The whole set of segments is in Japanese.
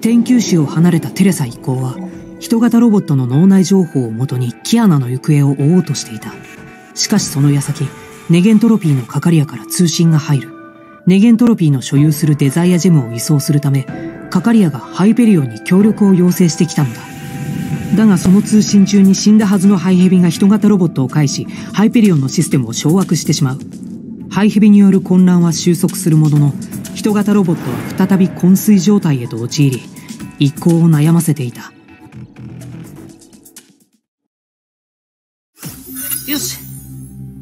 天穹市を離れたテレサ一行は人型ロボットの脳内情報をもとにキアナの行方を追おうとしていた。しかしその矢先ネゲントロピーのカカリアから通信が入る。ネゲントロピーの所有するデザイアジェムを移送するためカカリアがハイペリオンに協力を要請してきたのだ。だがその通信中に死んだはずのハイヘビが人型ロボットを介しハイペリオンのシステムを掌握してしまう。ハイヘビによる混乱は収束するものの人型ロボットは再び昏睡状態へと陥り一行を悩ませていた。よし。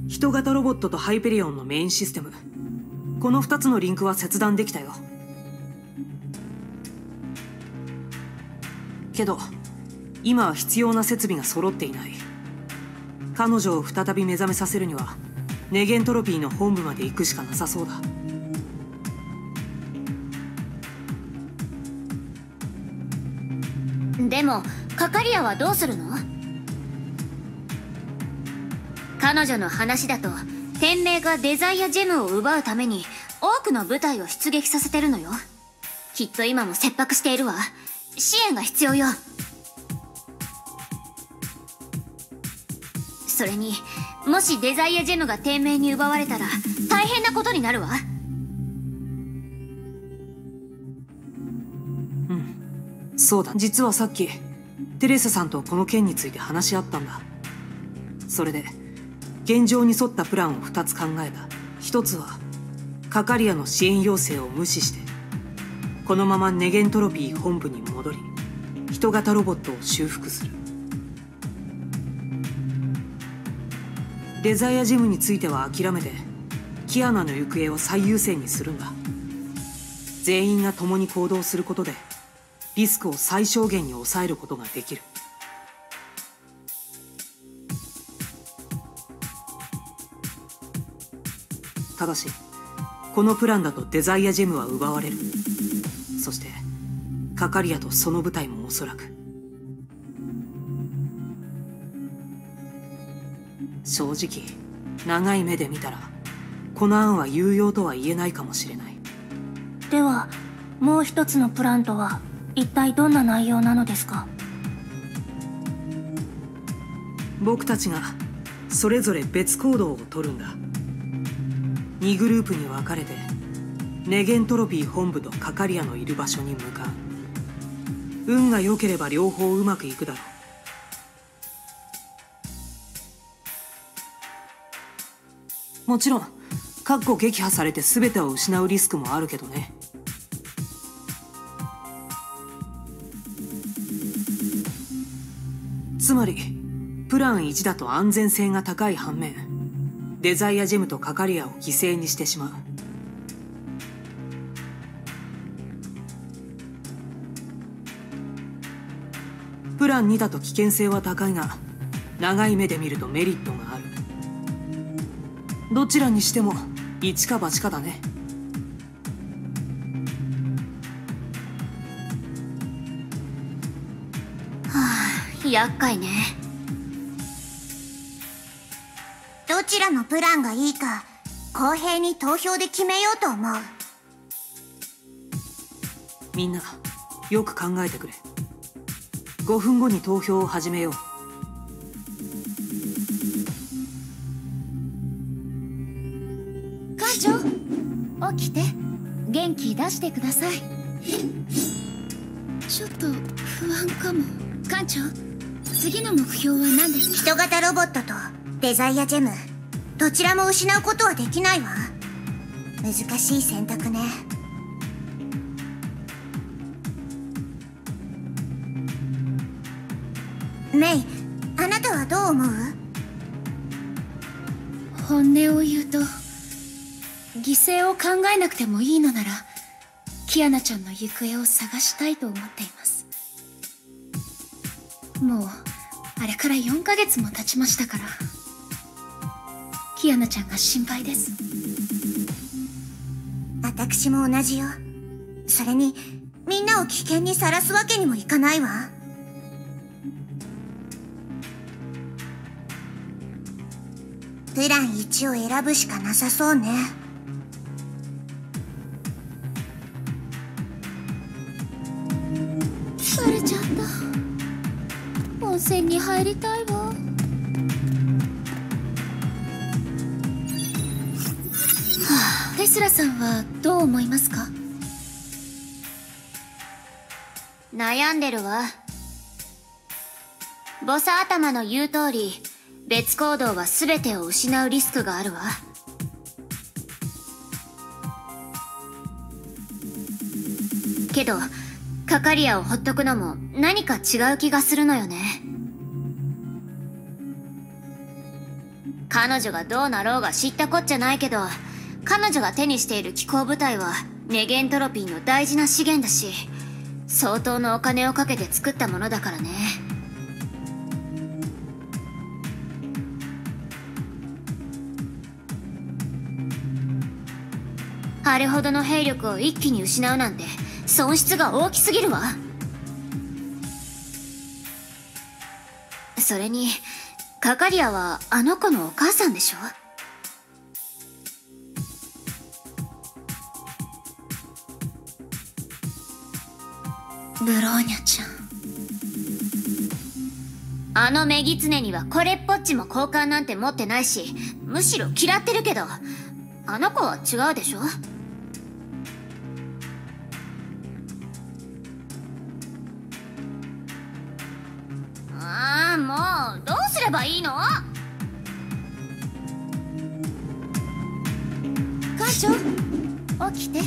人型ロボットとハイペリオンのメインシステム。この2つのリンクは切断できたよ。けど今は必要な設備が揃っていない。彼女を再び目覚めさせるにはネゲントロピーの本部まで行くしかなさそうだ。でもカカリアはどうするの？彼女の話だと天命がデザイアジェムを奪うために多くの部隊を出撃させてるのよ。きっと今も切迫しているわ。支援が必要よ。それにもしデザイアジェムが天命に奪われたら大変なことになるわ。そうだ。実はさっきテレサさんとこの件について話し合ったんだ。それで現状に沿ったプランを2つ考えた。1つはカカリアの支援要請を無視してこのままネゲントロピー本部に戻り人型ロボットを修復する。デザイアジムについては諦めてキアナの行方を最優先にするんだ。全員が共に行動することでリスクを最小限に抑えることができる。ただしこのプランだとデザイアジェムは奪われる。そしてカカリアとその部隊もおそらく。正直長い目で見たらこの案は有用とは言えないかもしれない。ではもう一つのプランとは？一体どんな内容なのですか？僕たちがそれぞれ別行動をとるんだ。2グループに分かれてネゲントロピー本部とカカリアのいる場所に向かう。運が良ければ両方うまくいくだろう。もちろん括弧撃破されて全てを失うリスクもあるけどね。つまりプラン1だと安全性が高い反面デザイアジェムとカカリアを犠牲にしてしまう。プラン2だと危険性は高いが長い目で見るとメリットがある。どちらにしても一か八かだね。厄介ね。どちらのプランがいいか公平に投票で決めようと思う。みんなよく考えてくれ。5分後に投票を始めよう。館長起きて。元気出してください。ちょっと不安かも。館長次の目標は何です人型ロボットとデザイアジェム。どちらも失うことはできないわ。難しい選択ね。メイあなたはどう思う？本音を言うと犠牲を考えなくてもいいのならキアナちゃんの行方を探したいと思っています。もうから4ヶ月も経ちましたから。キアナちゃんが心配です。私も同じよ。それにみんなを危険にさらすわけにもいかないわ。プラン1を選ぶしかなさそうね。戦に入りたいわ。テスラさんはどう思いますか？悩んでるわ。ボサ頭の言う通り別行動は全てを失うリスクがあるわ。けどカカリアをほっとくのも何か違う気がするのよね。彼女がどうなろうが知ったこっちゃないけど彼女が手にしている気候部隊はネゲントロピーの大事な資源だし相当のお金をかけて作ったものだからね。あれほどの兵力を一気に失うなんて損失が大きすぎるわ。それにカカリアはあの子のお母さんでしょ？ブローニャちゃん。あのメギツネにはこれっぽっちも好感なんて持ってないしむしろ嫌ってるけどあの子は違うでしょ？ああもうどうればいいの？館長起きて。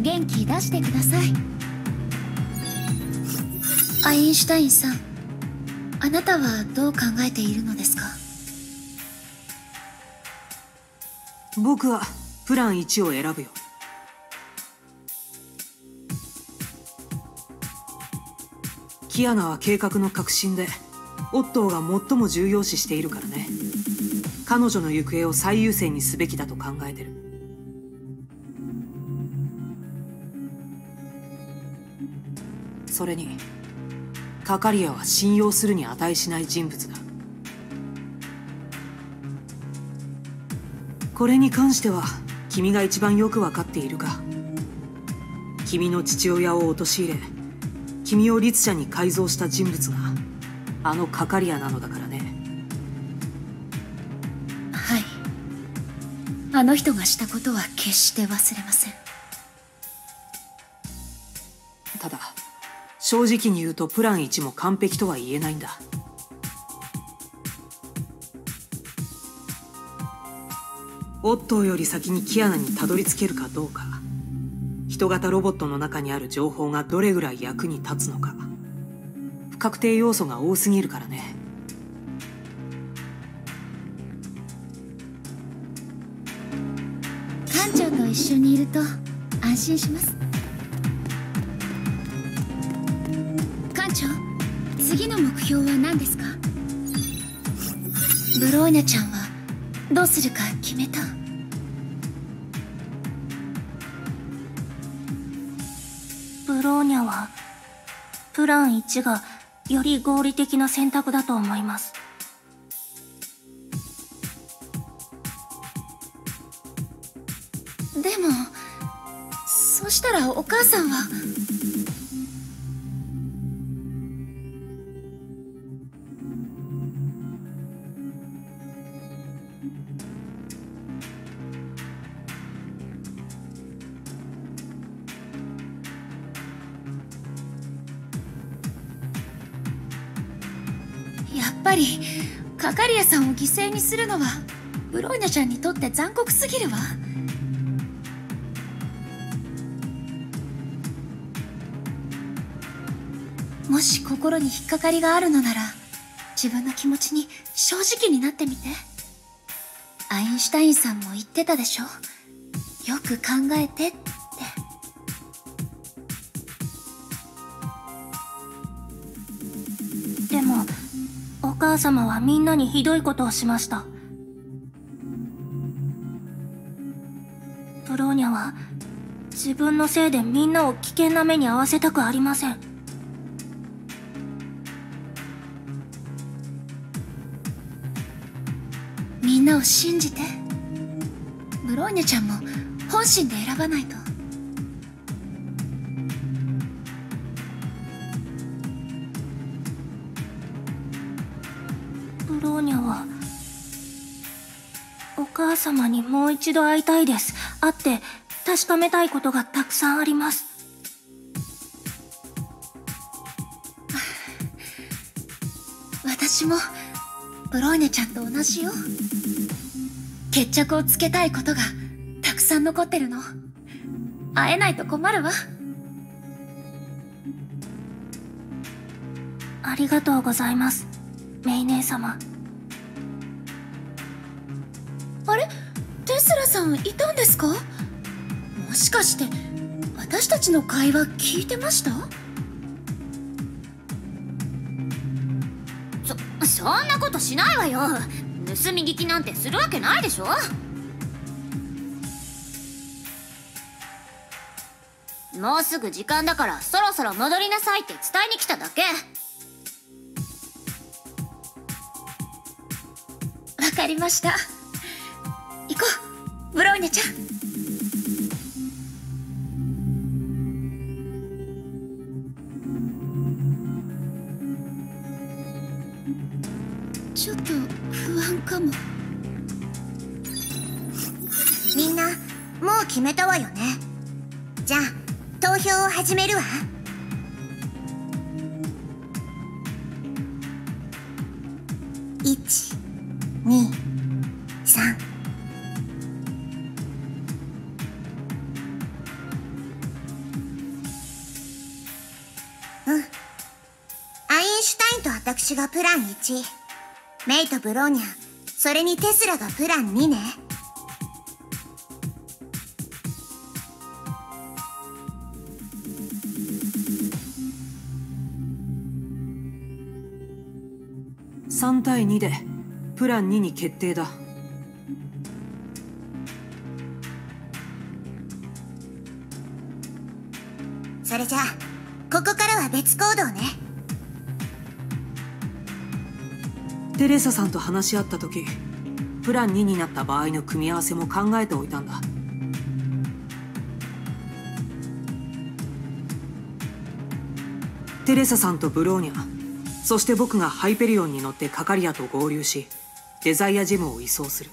元気出してください。アインシュタインさんあなたはどう考えているのですか？僕はプラン1を選ぶよ。キアナは計画の核心でオットーが最も重要視しているからね。彼女の行方を最優先にすべきだと考えてる。それにカカリアは信用するに値しない人物だ。これに関しては君が一番よくわかっているが君の父親を陥れ君を律者に改造した人物があのカカリアなのだからね。はい。あの人がしたことは決して忘れません。ただ正直に言うとプラン1も完璧とは言えないんだ。オットーより先にキアナにたどり着けるかどうか。人型ロボットの中にある情報がどれぐらい役に立つのか。不確定要素が多すぎるからね。館長と一緒にいると安心します。館長次の目標は何ですか？ブローニャちゃんはどうするか決めた。ブローニャはプラン1がより合理的な選択だと思います。でもそしたらお母さんは犠牲にするのはブローニャちゃんにとって残酷すぎるわ。もし心に引っかかりがあるのなら自分の気持ちに正直になってみて。アインシュタインさんも言ってたでしょ。よく考えてって。母様はみんなにひどいことをしました。ブローニャは自分のせいでみんなを危険な目に遭わせたくありません。みんなを信じて？ブローニャちゃんも本心で選ばないと。様にもう一度会いたいです。会って確かめたいことがたくさんあります。私もブローニャちゃんと同じよ。決着をつけたいことがたくさん残ってるの。会えないと困るわ。ありがとうございますメイ姉様さんいたんですか？もしかして私たちの会話聞いてました？そそんなことしないわよ。盗み聞きなんてするわけないでしょ？もうすぐ時間だからそろそろ戻りなさいって伝えに来ただけ。わかりましたねちゃん。プラン1メイとブローニャそれにテスラがプラン2ね。3対2でプラン2に決定だ。それじゃあここからは別行動ねテレサさんと話し合った時プラン2になった場合の組み合わせも考えておいたんだ。テレサさんとブローニャそして僕がハイペリオンに乗ってカカリアと合流しデザイアジムを移送する。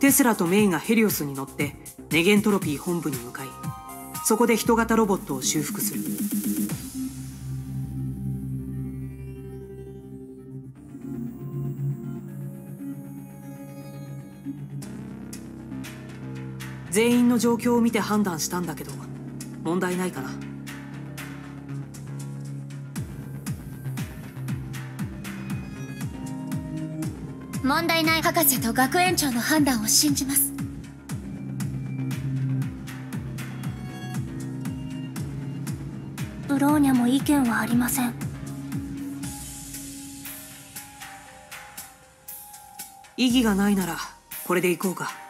テスラとメイがヘリオスに乗ってネゲントロピー本部に向かいそこで人型ロボットを修復する。の状況を見て判断したんだけど問題ないかな？問題ない博士と学園長の判断を信じます。ブローニャも意見はありません。意義がないならこれでいこうか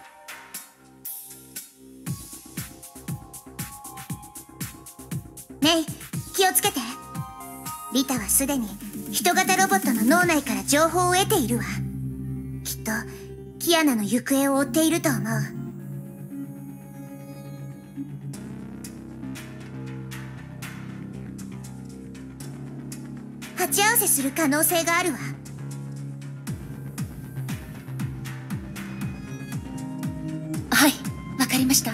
つけて。リタはすでに人型ロボットの脳内から情報を得ているわ。きっとキアナの行方を追っていると思う。鉢合わせする可能性があるわ。はいわかりました。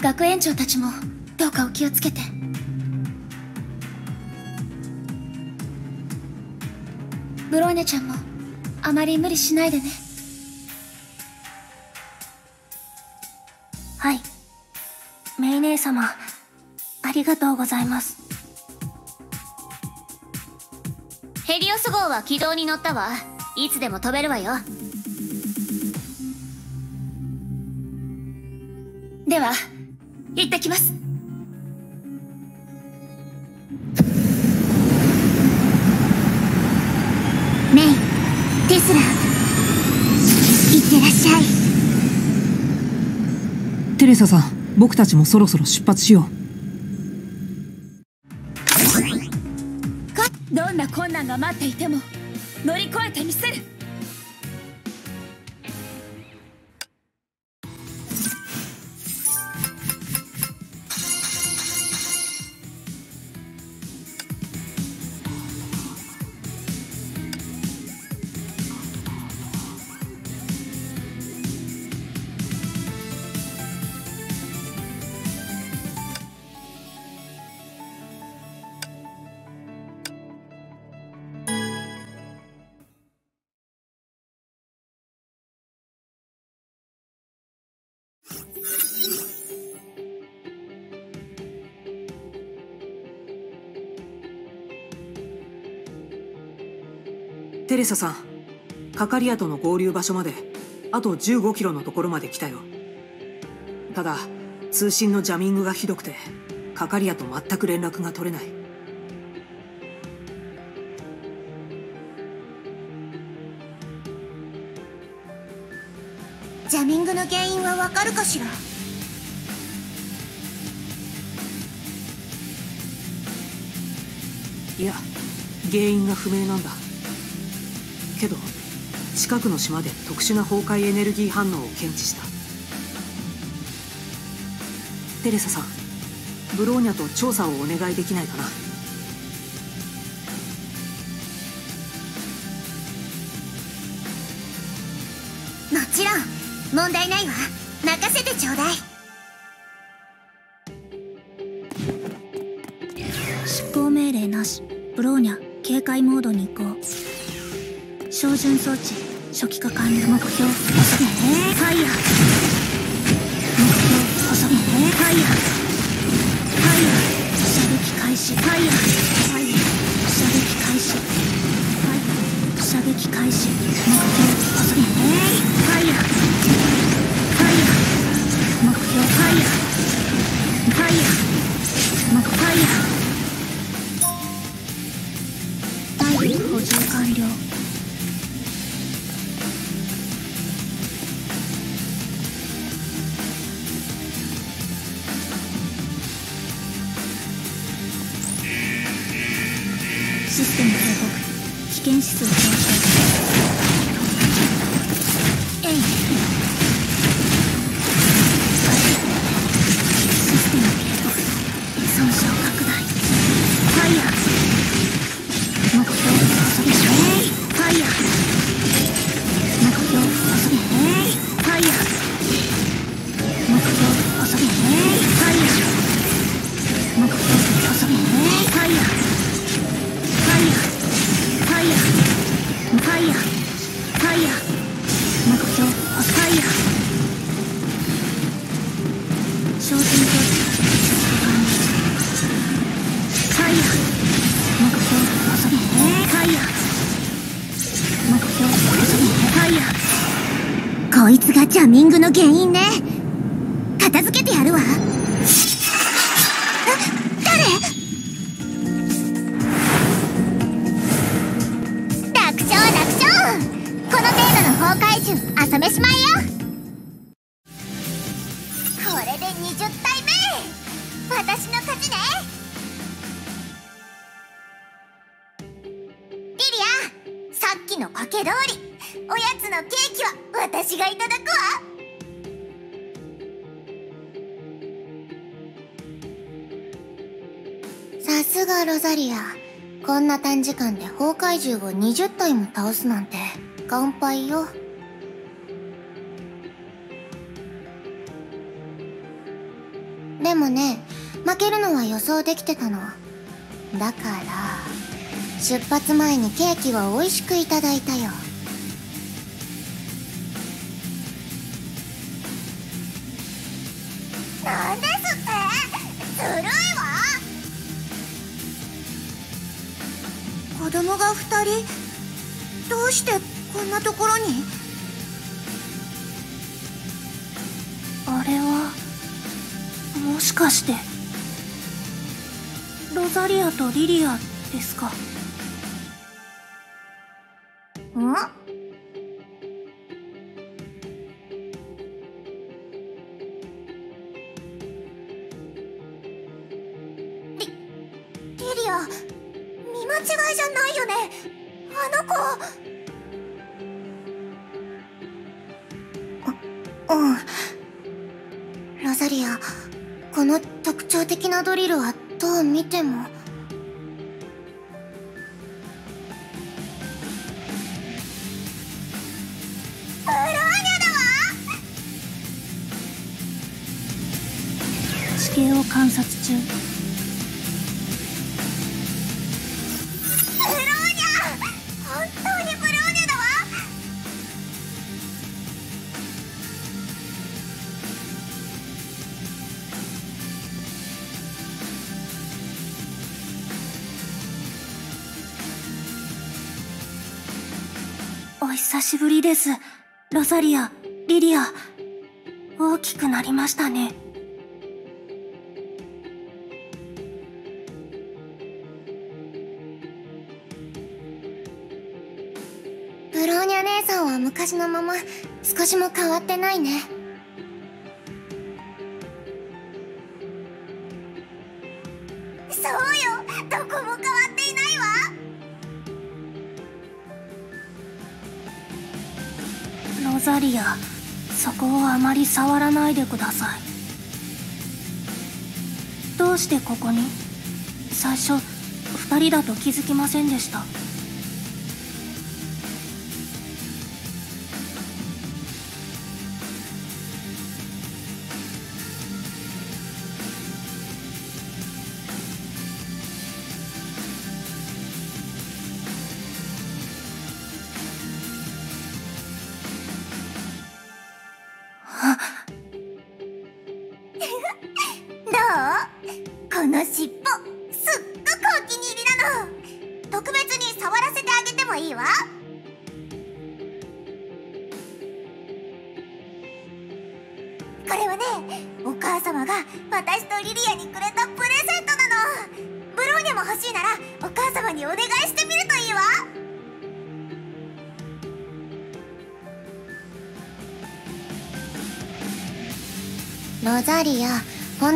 学園長たちもどうかお気をつけて。ちゃんもあまり無理しないでね。はい。メイ姉様ありがとうございます。ヘリオス号は軌道に乗ったわ。いつでも飛べるわよ僕たちもそろそろ出発しよう。サさん。カカリアとの合流場所まであと15キロのところまで来たよ。ただ通信のジャミングがひどくてカカリアと全く連絡が取れない。ジャミングの原因はわかるかしら？いや原因が不明なんだけど近くの島で特殊な崩壊エネルギー反応を検知した。テレサさんブローニャと調査をお願いできないかな。装置初期化完了目標細めファイヤー。こいつがジャミングの原因ね。片付けてやるわ。短時間で崩壊獣を20体も倒すなんて乾杯よ。でもね負けるのは予想できてたの。だから出発前にケーキは美味しくいただいたよ。が2人？どうしてこんなところに？あれはもしかしてロザリアとリリアですか？ん？徴的なドリルはどう見てもです。ロサリア、リリア。大きくなりましたね。ブローニャ姉さんは昔のまま少しも変わってないね。ないでください。どうしてここに？最初2人だと気づきませんでした。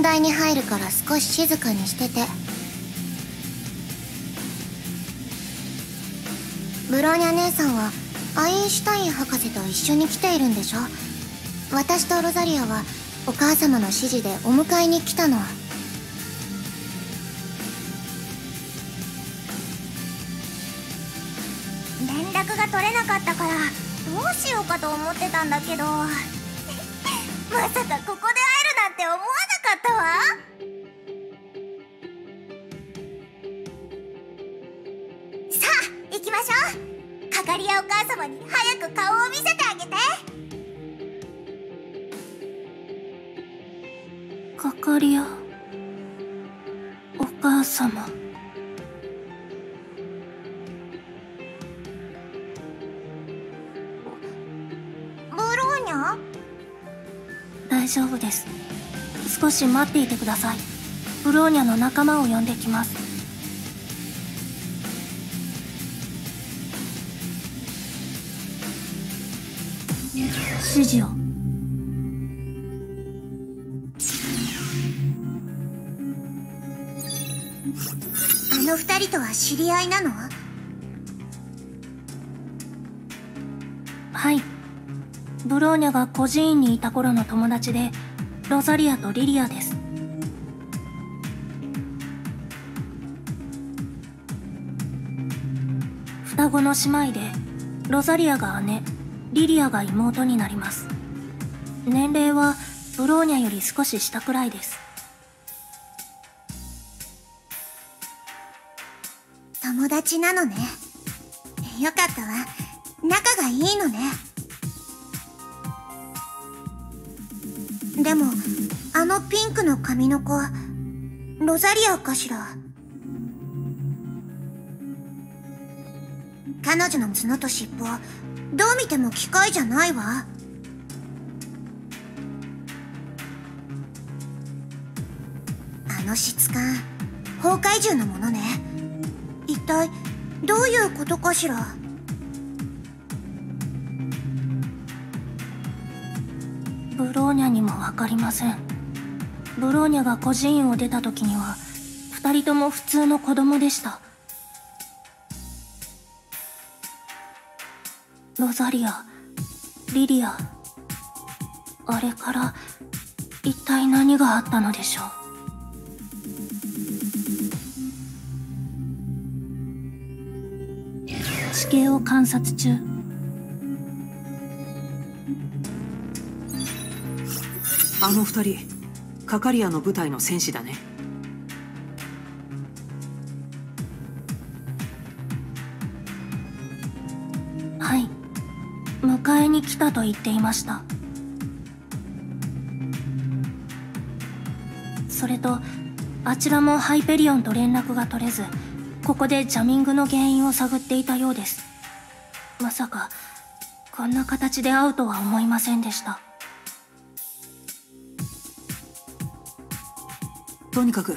本題に入るから少し静かにしてて。ブローニャ姉さんはアインシュタイン博士と一緒に来ているんでしょ？私とロザリアはお母様の指示でお迎えに来たの。連絡が取れなかったからどうしようかと思ってたんだけど。母様に早く顔を見せてあげて。かかりやお母様。ブローニャ？大丈夫です。少し待っていてください。ブローニャの仲間を呼んできます指示をあの二人とは知り合いなの？はい。ブローニャが孤児院にいた頃の友達でロザリアとリリアです。双子の姉妹でロザリアが姉リリアが妹になります。年齢はブローニャより少し下くらいです。友達なのね。よかったわ。仲がいいのね。でもあのピンクの髪の子ロザリアかしら。彼女の角と尻尾どう見ても機械じゃないわ。あの質感崩壊獣のものね。一体どういうことかしら？ブローニャにも分かりません。ブローニャが孤児院を出た時には2人とも普通の子供でした。ロザリアリリアあれから一体何があったのでしょう？地形を観察中。あの二人カカリアの部隊の戦士だね。来たと言っていました。それとあちらもハイペリオンと連絡が取れずここでジャミングの原因を探っていたようです。まさかこんな形で会うとは思いませんでした。とにかく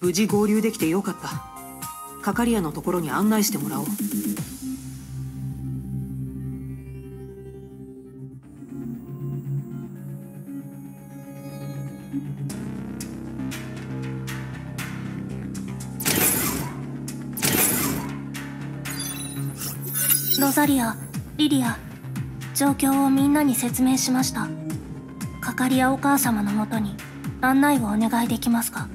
無事合流できてよかった。カカリアのところに案内してもらおう。ザリアリリア状況をみんなに説明しましたカカリアお母様のもとに案内をお願いできますか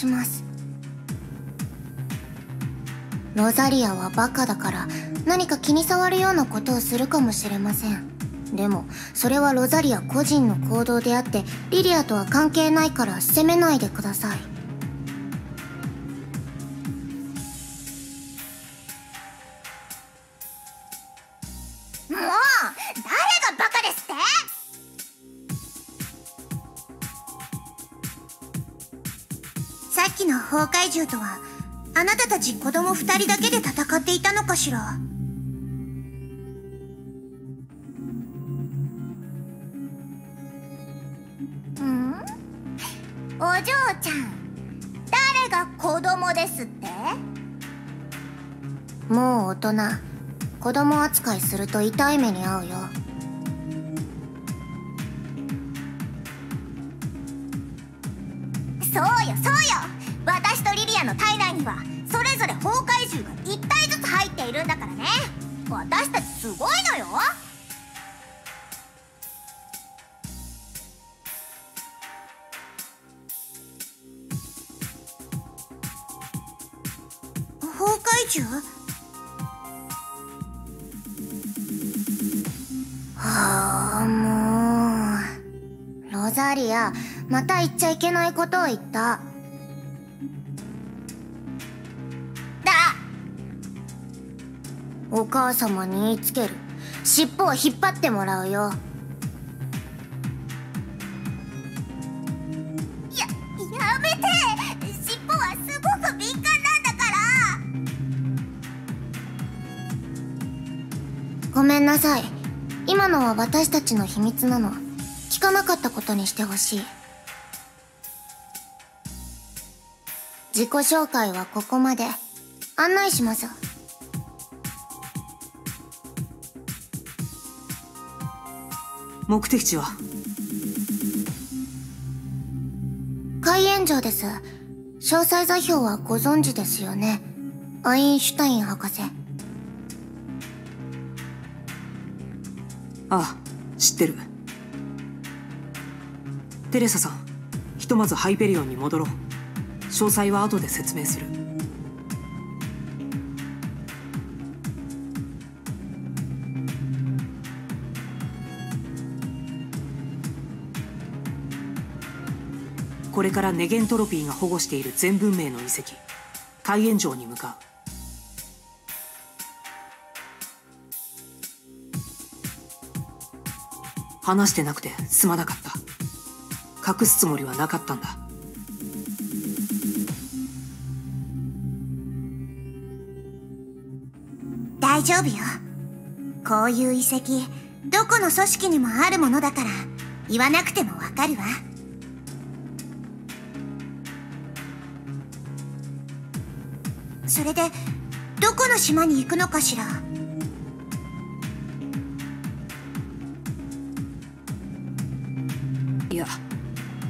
します。ロザリアはバカだから何か気に障るようなことをするかもしれません。でもそれはロザリア個人の行動であってリリアとは関係ないから責めないでください。二人だけで戦っていたのかしら？ん？お嬢ちゃん誰が子供ですって？もう大人子供扱いすると痛い目に遭うよ。そうよそうよ！私とリリアの体内にはそれぞれ崩壊獣が1体ずつ入っているんだからね。私たちすごいのよ。崩壊獣？はあもう。ロザリアまた言っちゃいけないことを言った。お母様に言いつける。尻尾を引っ張ってもらうよ。ややめて。尻尾はすごく敏感なんだから。ごめんなさい。今のは私たちの秘密なの。聞かなかったことにしてほしい。自己紹介はここまで。案内します目的地は？海炎城です。詳細座標はご存知ですよね。アインシュタイン博士。ああ知ってる。テレサさんひとまずハイペリオンに戻ろう。詳細は後で説明するこれからネゲントロピーが保護している全文明の遺跡海炎城に向かう。話してなくてすまなかった。隠すつもりはなかったんだ。大丈夫よ。こういう遺跡どこの組織にもあるものだから言わなくてもわかるわ。それでどこの島に行くのかしら？いや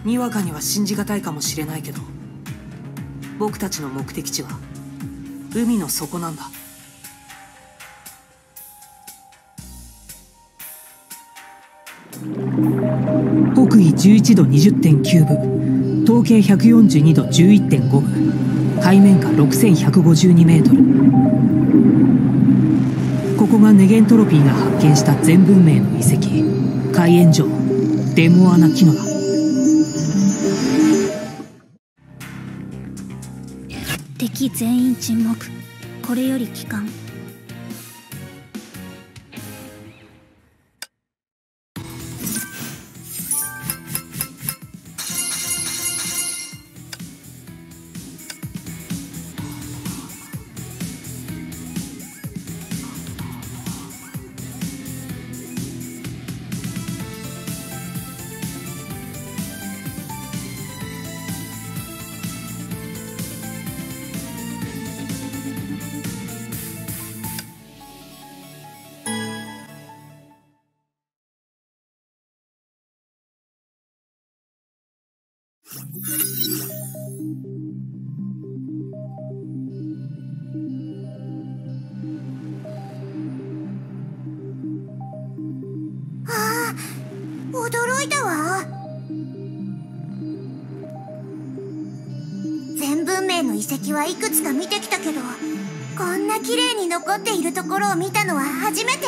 にわかには信じがたいかもしれないけど僕たちの目的地は海の底なんだ。北緯11度20.9分統計142度11.5分。海面下6152メートル。ここがネゲントロピーが発見した全文明の遺跡海炎城デモアナキノだ敵全員沈黙。これより帰還。を見たのは初めて。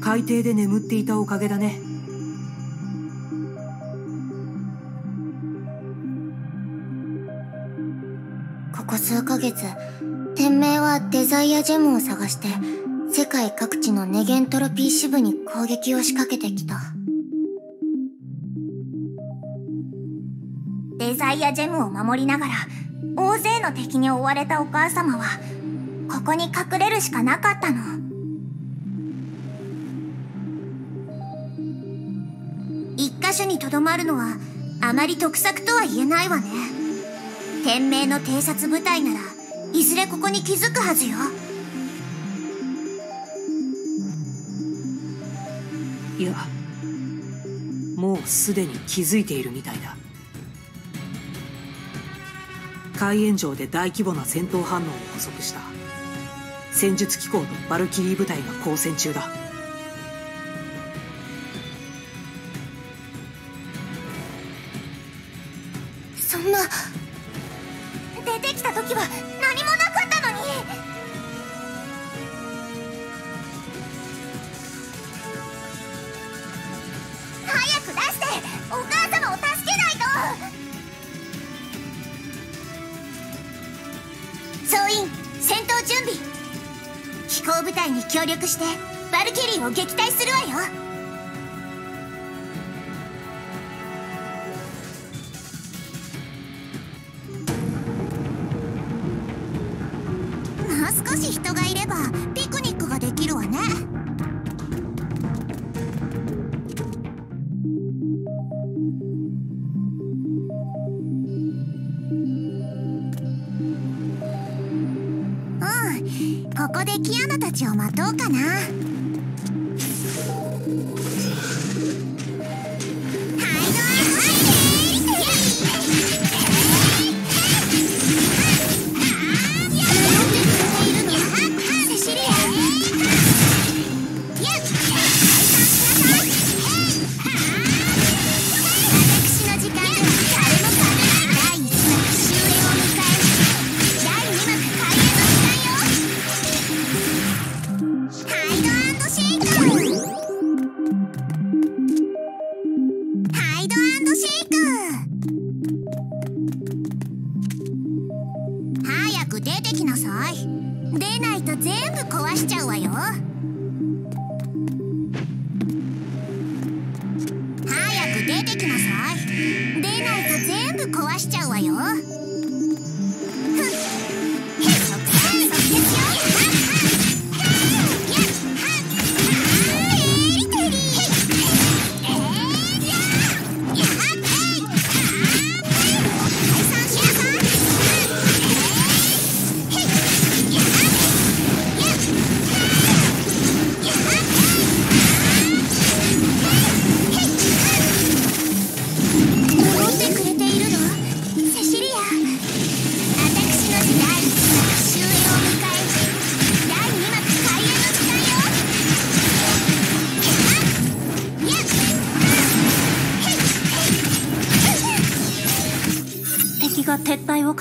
海底で眠っていたおかげだね。ここ数ヶ月天命はデザイアジェムを探して世界各地のネゲントロピー支部に攻撃を仕掛けてきたデザイアジェムを守りながら大勢の敵に追われたお母様はここに隠れるしかなかったの。一箇所にとどまるのはあまり得策とは言えないわね。天命の偵察部隊ならいずれここに気づくはずよ。いやもうすでに気づいているみたいだ。海炎上で大規模な戦闘反応を捕捉した。戦術機構とバルキリー部隊が交戦中だ。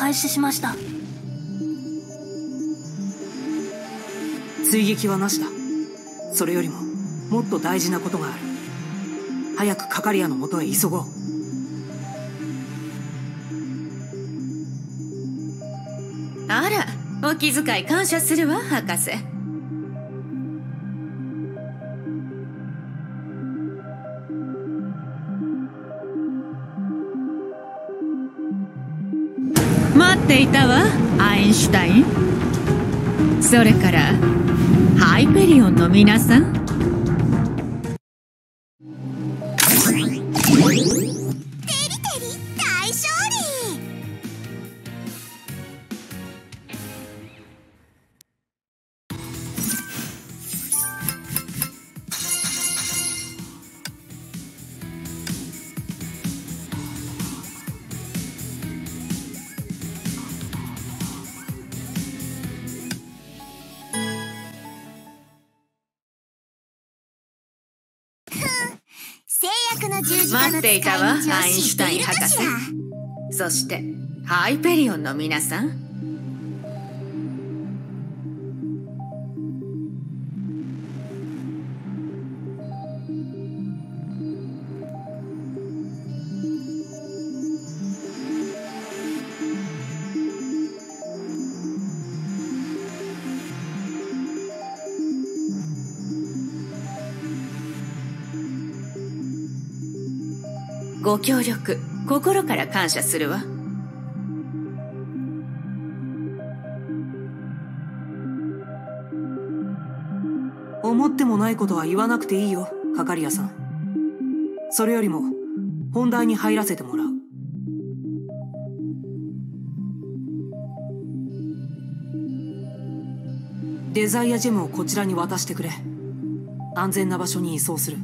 開始しました。追撃はなしだ。それよりももっと大事なことがある。早くカカリアのもとへ急ごう。あらお気遣い感謝するわ博士。待っていたわアインシュタイン。それからハイペリオンの皆さん。っていたわアインシュタイン博士そし。てハイペリオンの皆さん。ご協力心から感謝するわ。思ってもないことは言わなくていいよカカリアさん。それよりも本題に入らせてもらう。デザイアジェムをこちらに渡してくれ。安全な場所に移送する。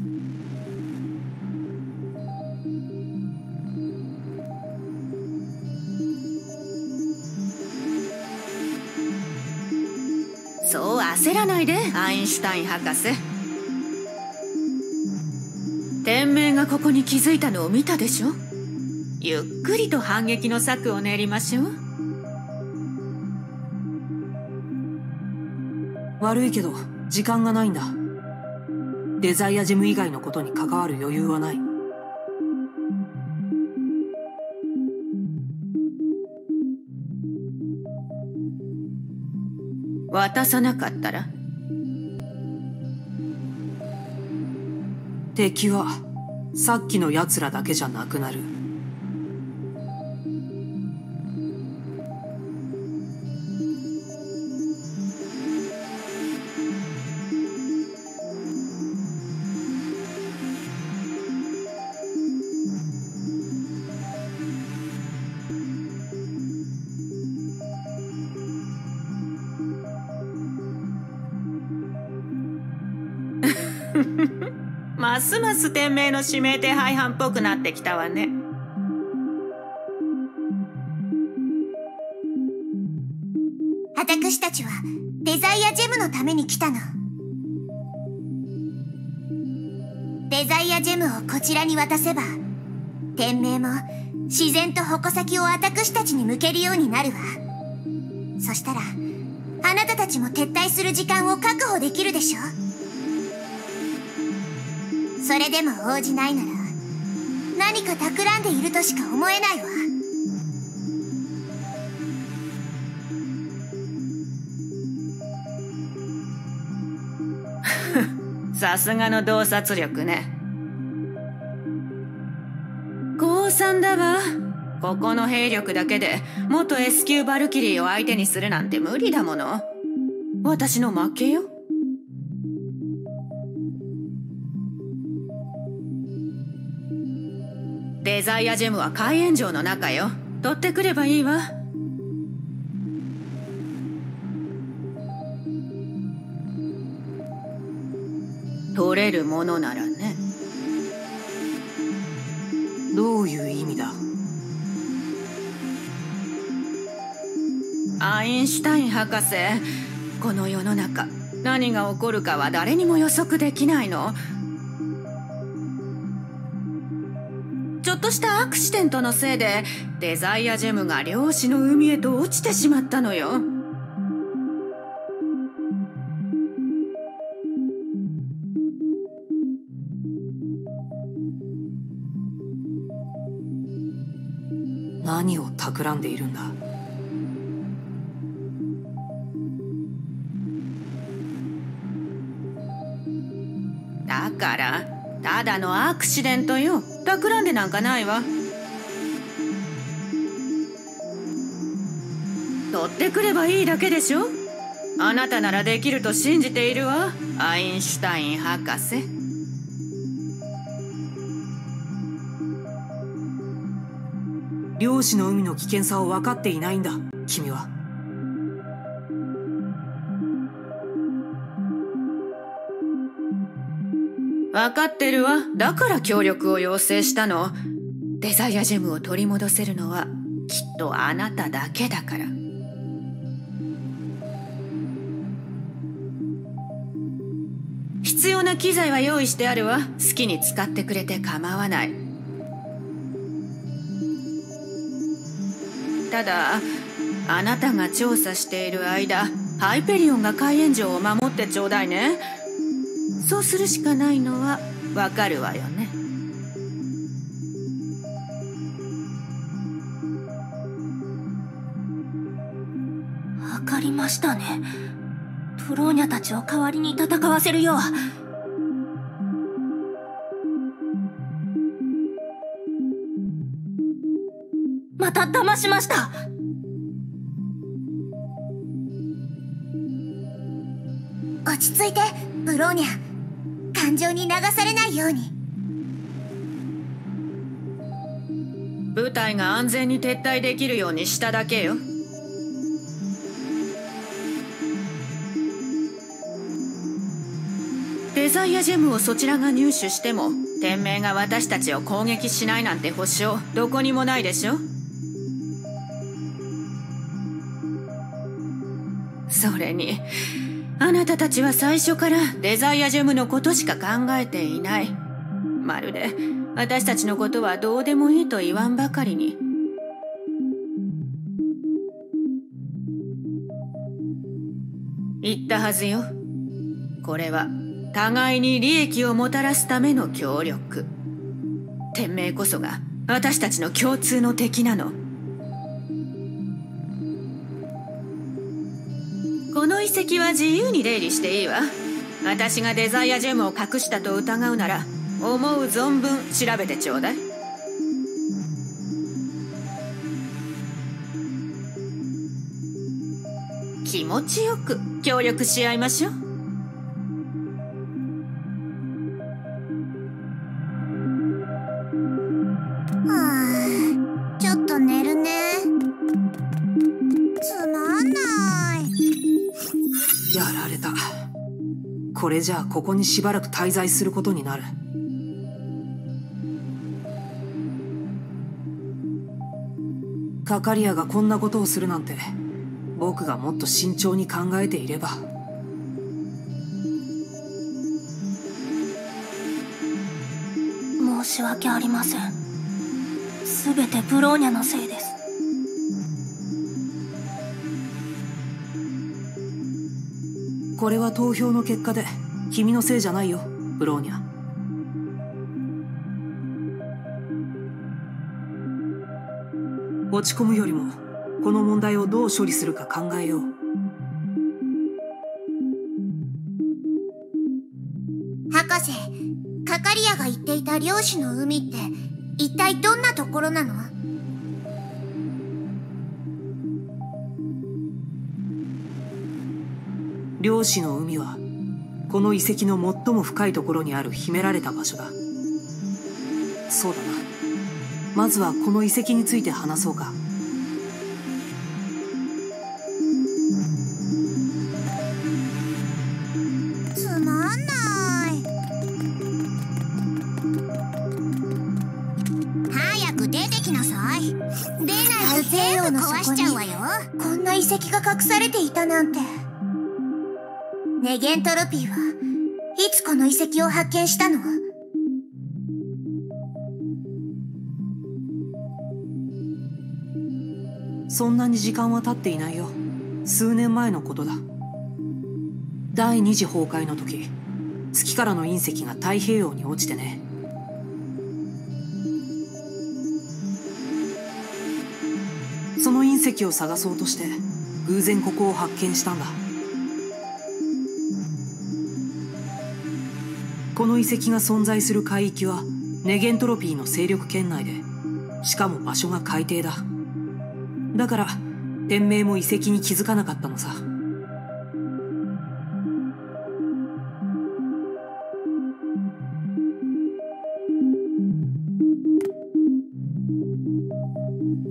インシュタイン博士。天命がここに気づいたのを見たでしょ？ゆっくりと反撃の策を練りましょう。悪いけど時間がないんだ。デザイアジェム以外のことに関わる余裕はない。渡さなかったら敵はさっきの奴らだけじゃなくなる。ますます天命の指名手配犯っぽくなってきたわね。私たちはデザイアジェムのために来たの。デザイアジェムをこちらに渡せば天命も自然と矛先を私たちに向けるようになるわ。そしたらあなたたちも撤退する時間を確保できるでしょそれでも応じないなら何か企んでいるとしか思えないわ。さすがの洞察力ね。降参だわ。ここの兵力だけで元 S 級バルキリーを相手にするなんて無理だもの。私の負けよデザイアジェムは海援城の中よ。取ってくればいいわ。取れるものならね。どういう意味だ？アインシュタイン博士この世の中何が起こるかは誰にも予測できないのょっとしたアクシデントのせいでデザイアジェムが漁師の海へと落ちてしまったのよ。何を企んでいるんだ？だからただのアクシデントよ企んでなんかないわ。取ってくればいいだけでしょ？あなたならできると信じているわ。アインシュタイン博士。漁師の海の危険さを分かっていないんだ君は。分かってるわ。だから協力を要請したの。デザイアジェムを取り戻せるのはきっとあなただけだから。必要な機材は用意してあるわ。好きに使ってくれて構わない。ただあなたが調査している間ハイペリオンが海援城を守ってちょうだいね。そうするしかないのはわかるわよね。わかりましたね。プローニャたちを代わりに戦わせるよう。また騙しました。落ち着いてブローニャ感情に流されないように。部隊が安全に撤退できるようにしただけよ。デザイアジェムをそちらが入手しても天命が私たちを攻撃しないなんて保証どこにもないでしょ。それにあなたたちは最初からデザイアジェムのことしか考えていない。まるで私たちのことはどうでもいいと言わんばかりに。言ったはずよ。これは互いに利益をもたらすための協力。天命こそが私たちの共通の敵なの。この遺跡は自由に出入りしていいわ。私がデザイアジェムを隠したと疑うなら思う存分調べてちょうだい。気持ちよく協力し合いましょう。これじゃあここにしばらく滞在することになる。カカリアがこんなことをするなんて僕がもっと慎重に考えていれば。申し訳ありません。すべてブローニャのせいです。これは投票の結果で君のせいじゃないよブローニャ。落ち込むよりもこの問題をどう処理するか考えよう。博士カカリアが言っていた漁師の海って一体どんなところなの？漁師の海はこの遺跡の最も深いところにある秘められた場所だ。そうだな。まずはこの遺跡について話そうか。つまんない。早く出てきなさい。出ないと全部壊しちゃうわよ。こんな遺跡が隠されていたなんてネゲントロピーはいつこの遺跡を発見したの？そんなに時間は経っていないよ。数年前のことだ。第二次崩壊の時月からの隕石が太平洋に落ちてね。その隕石を探そうとして偶然ここを発見したんだ。この遺跡が存在する海域はネゲントロピーの勢力圏内でしかも場所が海底だ。だから天命も遺跡に気づかなかったのさ。も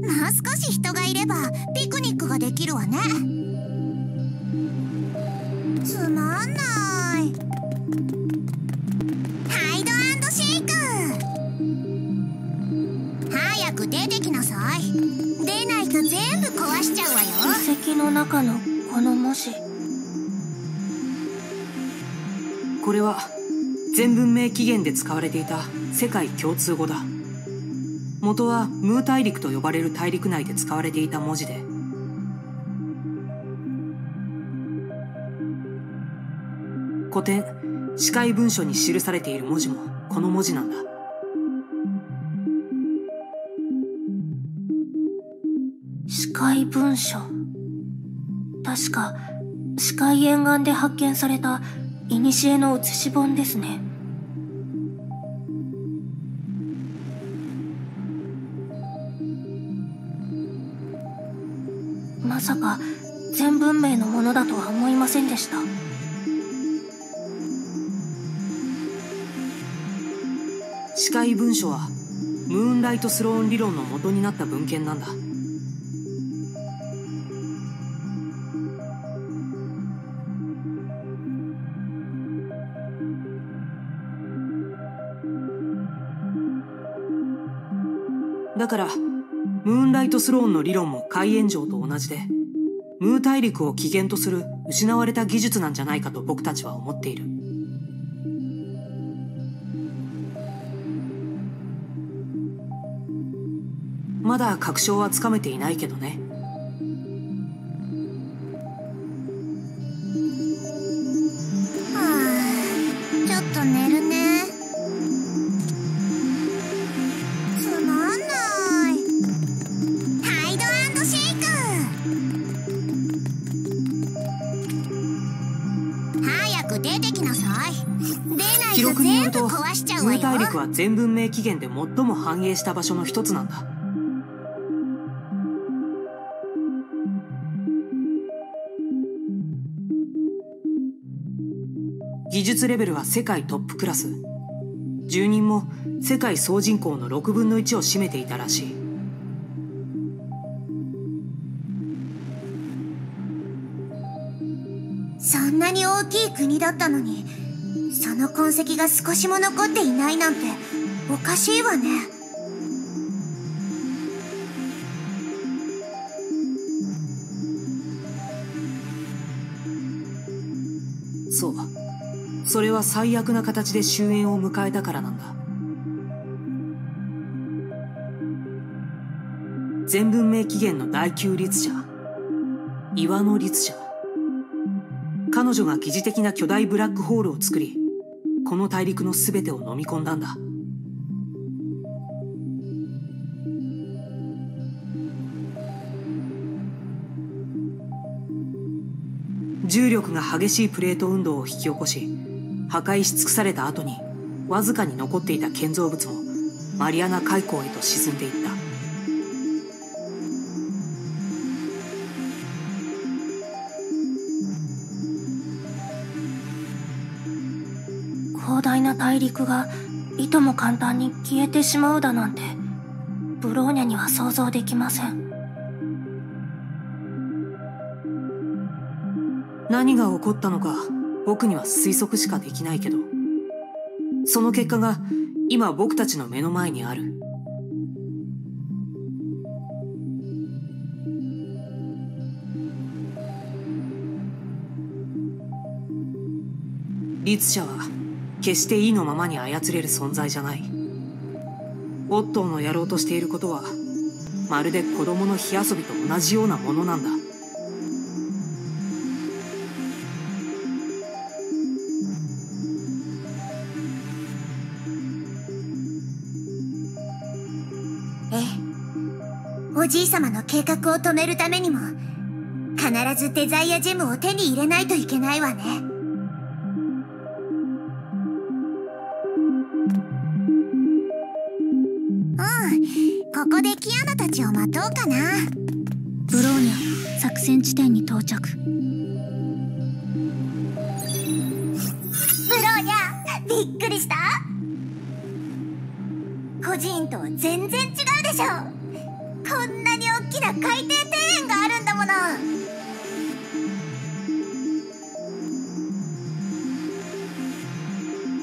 う少し人がいればピクニックができるわね。早く出てきなさい。出ないと全部壊しちゃうわよ。遺跡の中のこの文字。これは全文明起源で使われていた世界共通語だ。元はムー大陸と呼ばれる大陸内で使われていた文字で。古典視界文書に記されている文字もこの文字なんだ視界文書。確か視界沿岸で発見された古の写し本ですね。まさか全文明のものだとは思いませんでした。視界文書はムーンライトスローン理論の元になった文献なんだ。だからムーンライトスローンの理論も海炎上と同じでムー大陸を起源とする失われた技術なんじゃないかと僕たちは思っている。まだ確証はつかめていないけどね。は全文明起源で最も繁栄した場所の一つなんだ。技術レベルは世界トップクラス。住人も世界総人口の6分の1を占めていたらしい。そんなに大きい国だったのにその痕跡が少しも残っていないなんておかしいわね。そう。それは最悪な形で終焉を迎えたからなんだ。全文明起源の第九律者岩の律者。彼女が疑似的な巨大ブラックホールを作りこの大陸の全てを飲み込んだんだ。重力が激しいプレート運動を引き起こし破壊し尽くされた後にわずかに残っていた建造物もマリアナ海溝へと沈んでいった。大陸がいとも簡単に消えてしまうだなんてブローニャには想像できません。何が起こったのか僕には推測しかできないけど。その結果が今僕たちの目の前にある。律者は決して意のままに操れる存在じゃない。オットーのやろうとしていることはまるで子供の火遊びと同じようなものなんだ。ええ。おじい様の計画を止めるためにも必ずデザイアジェムを手に入れないといけないわね。キアナたちを待とうかな。ブローニャ作戦地点に到着。ブローニャびっくりした？個人と全然違うでしょ。こんなに大きな海底庭園があるんだもの。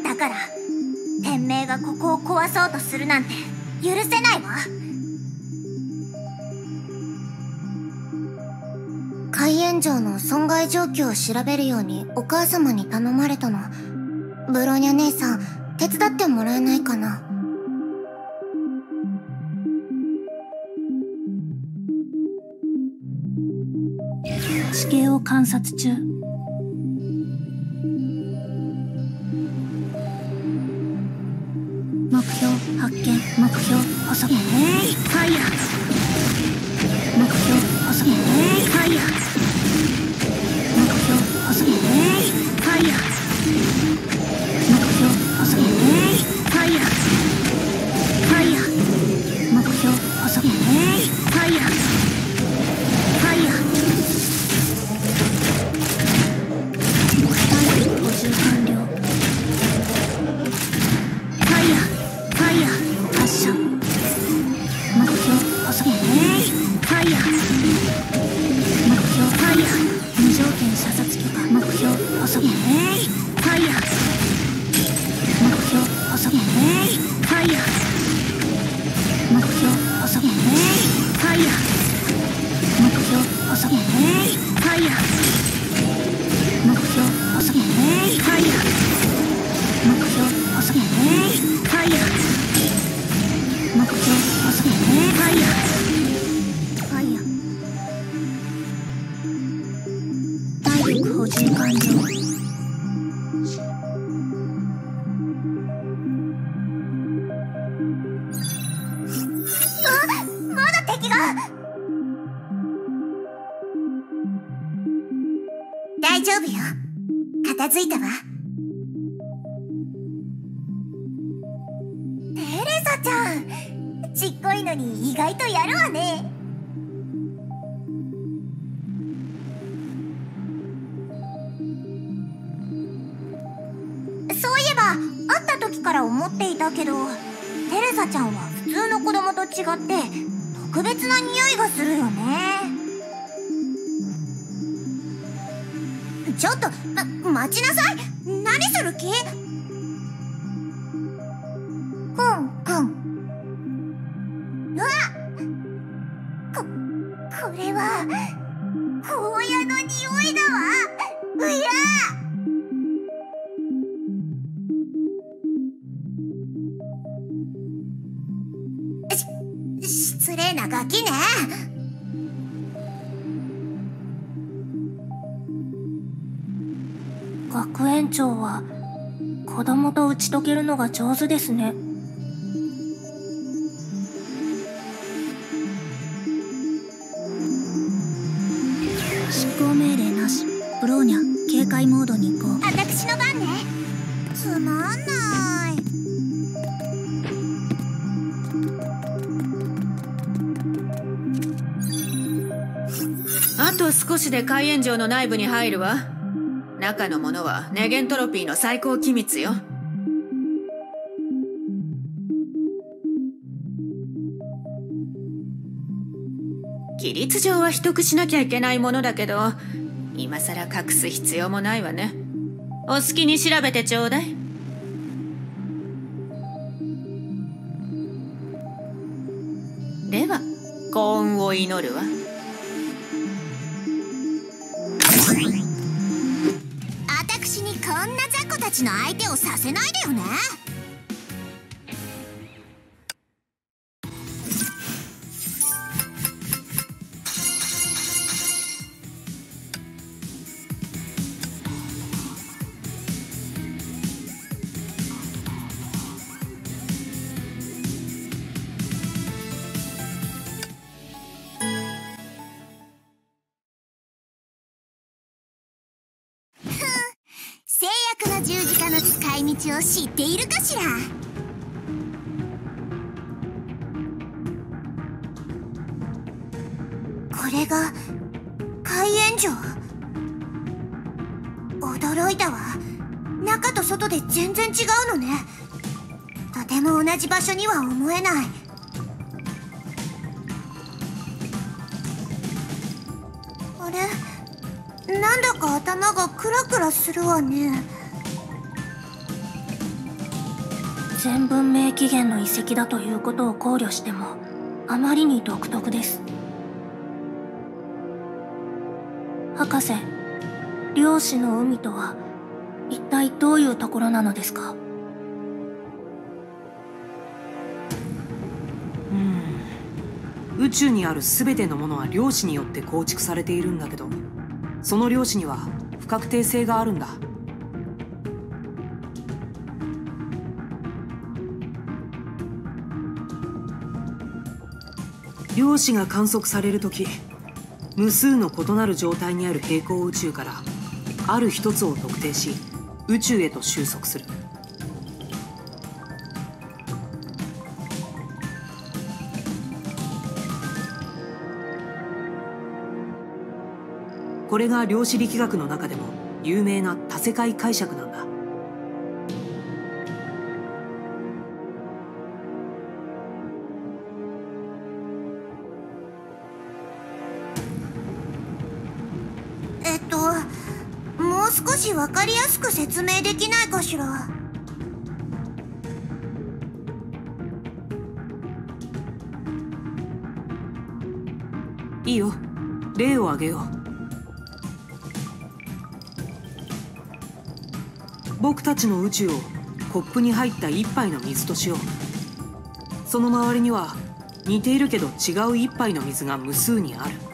だから天命がここを壊そうとするなんて許せないわ海炎城の損害状況を調べるようにお母様に頼まれたの。ブローニャ姉さん手伝ってもらえないかな？地形を観察中。目標発見目標細えいファイヤー供と打ち解けるのが上手ですね。執行命令なし。ブローニャ警戒モードに移行私の番ね。つまんない。あと少しで海炎城の内部に入るわ。中のものはネゲントロピーの最高機密よ規律上は秘匿しなきゃいけないものだけど今さら隠す必要もないわね。お好きに調べてちょうだい。では幸運を祈るわ。私にこんな雑魚たちの相手をさせないでよね。を知っているかしら？これが海炎城驚いたわ。中と外で全然違うのね。とても同じ場所には思えない。あれ？なんだか頭がクラクラするわね。全文明起源の遺跡だということを考慮してもあまりに独特です。博士漁師の海とは一体どういうところなのですか？うん。宇宙にある全てのものは量子によって構築されているんだけどその量子には不確定性があるんだ。量子が観測される時無数の異なる状態にある平行宇宙からある一つを特定し宇宙へと収束する。これが量子力学の中でも有名な多世界解釈なんだ分かりやすく説明できないかしら。いいよ。例を挙げよう。僕たちの宇宙をコップに入った一杯の水としよう。その周りには似ているけど違う一杯の水が無数にある。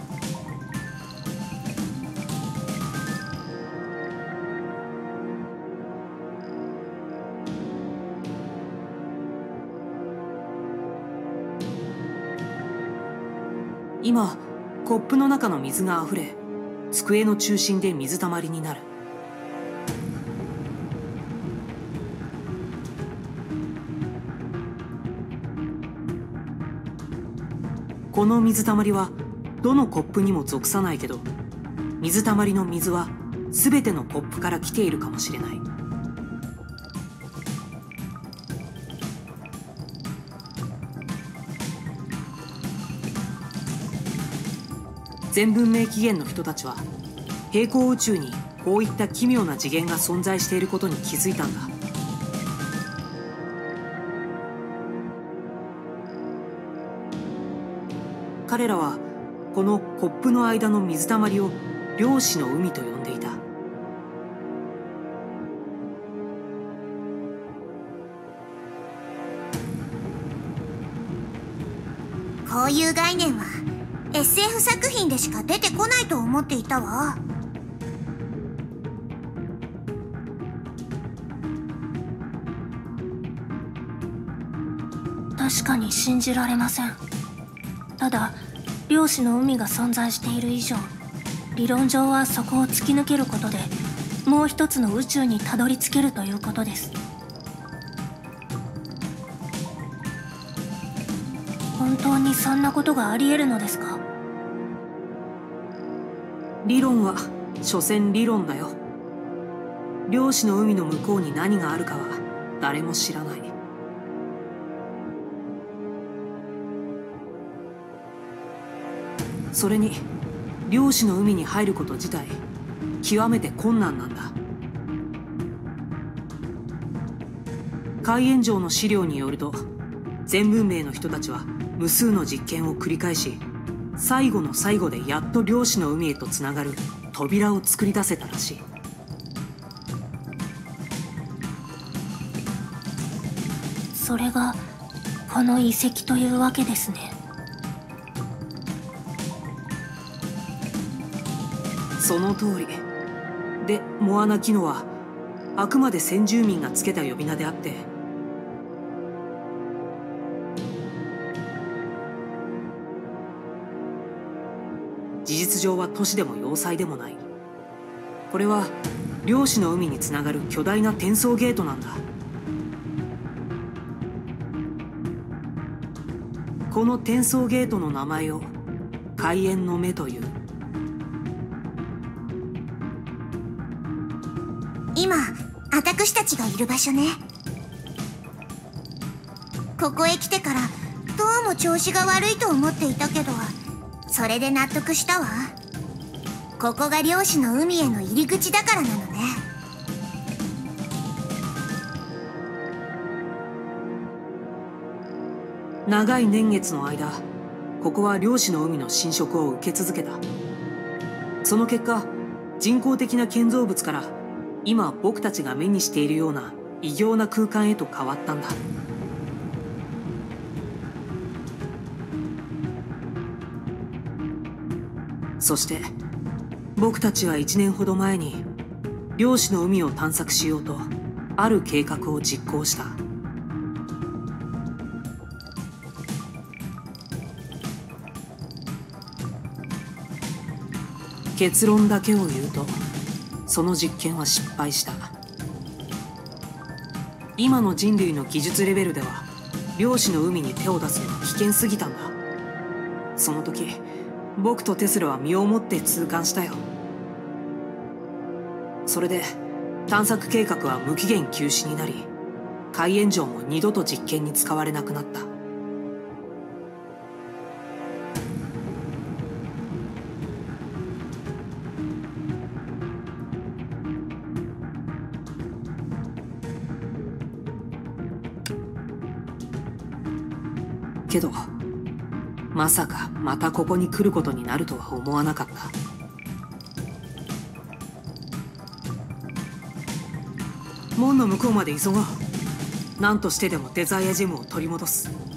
コップの中の水があふれ机の中心で水たまりになる。この水たまりはどのコップにも属さないけど水たまりの水は全てのコップから来ているかもしれない。全文明起源の人たちは平行宇宙にこういった奇妙な次元が存在していることに気づいたんだ。彼らはこのコップの間の水たまりを漁師の海と呼んでいた。こういう概念は SF 作品でしか出てこないと思っていたわ。確かに信じられません。ただ漁師の海が存在している以上理論上はそこを突き抜けることでもう一つの宇宙にたどり着けるということです。本当にそんなことがあり得るのですか？理論は所詮理論だよ。漁師の海の向こうに何があるかは誰も知らない。それに漁師の海に入ること自体極めて困難なんだ。海炎城の資料によると全文明の人たちは無数の実験を繰り返し最後の最後でやっと漁師の海へとつながる扉を作り出せたらしい。それがこの遺跡というわけですね。その通り。でモアナキノはあくまで先住民がつけた呼び名であって事実上は都市でも要塞でもない。これは漁師の海につながる巨大な転送ゲートなんだ。この転送ゲートの名前を開園の目という。今私たちがいる場所ね。ここへ来てからどうも調子が悪いと思っていたけどそれで納得したわ。ここが漁師の海への入り口だからなのね。長い年月の間ここは漁師の海の侵食を受け続けた。その結果人工的な建造物から今僕たちが目にしているような異形な空間へと変わったんだ。そして僕たちは1年ほど前に漁師の海を探索しようとある計画を実行した。結論だけを言うとその実験は失敗した。今の人類の技術レベルでは漁師の海に手を出すのは危険すぎたんだ。その時僕とテスラは身をもって痛感したよ。それで探索計画は無期限休止になり海炎上も二度と実験に使われなくなった。けどまさかまたここに来ることになるとは思わなかった。門の向こうまで急ごう。何としてでもデザイアジムを取り戻す。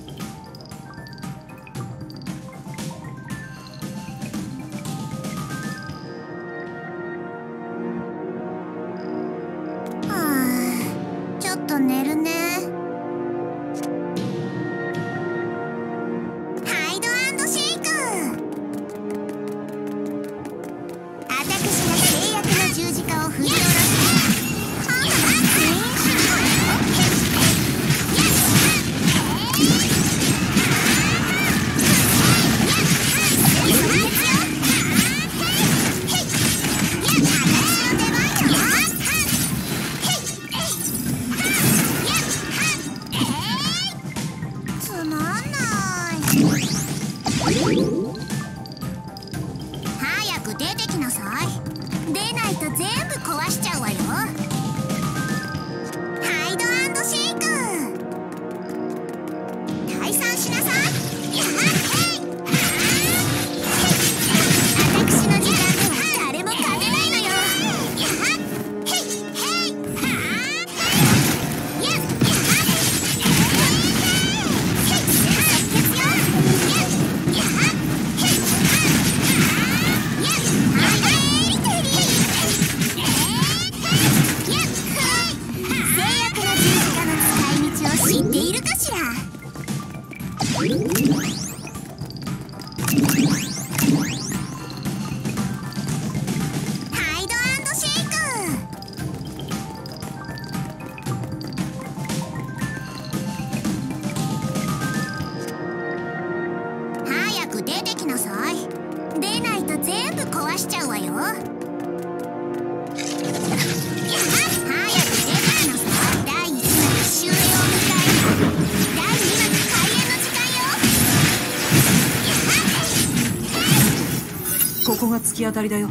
当たりだよ。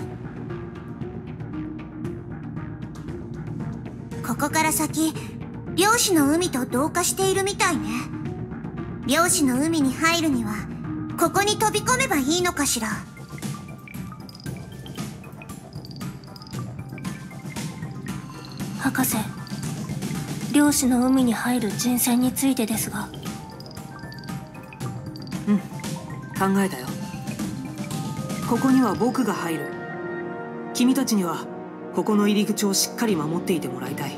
ここから先漁師の海と同化しているみたいね。漁師の海に入るにはここに飛び込めばいいのかしら。博士漁師の海に入る人選についてですが。考えたよには僕が入る。君たちにはここの入り口をしっかり守っていてもらいたい。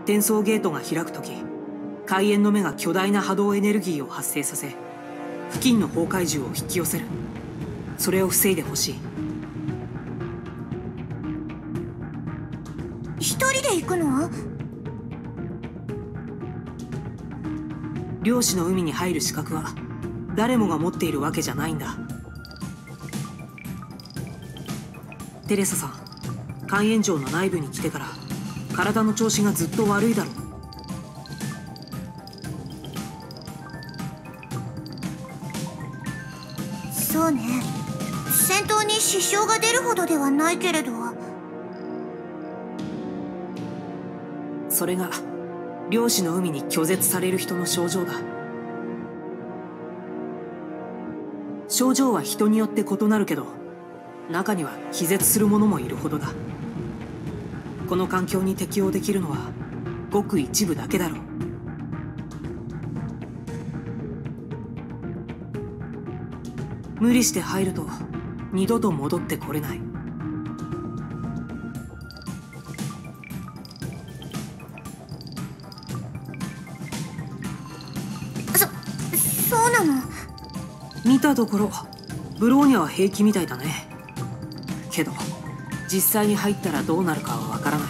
転送ゲートが開く時開園の目が巨大な波動エネルギーを発生させ付近の崩壊獣を引き寄せる。それを防いでほしい。一人で行くの？漁師の海に入る資格は誰もが持っているわけじゃないんだ。テレサさん肝炎城の内部に来てから体の調子がずっと悪いだろう。そうね。戦闘に支障が出るほどではないけれど。それが漁師の海に拒絶される人の症状だ。症状は人によって異なるけど中には気絶する者もいるほどだ。この環境に適応できるのはごく一部だけだろう。無理して入ると二度と戻ってこれない。たところブローニャは平気みたいだね。けど実際に入ったらどうなるかはわからない。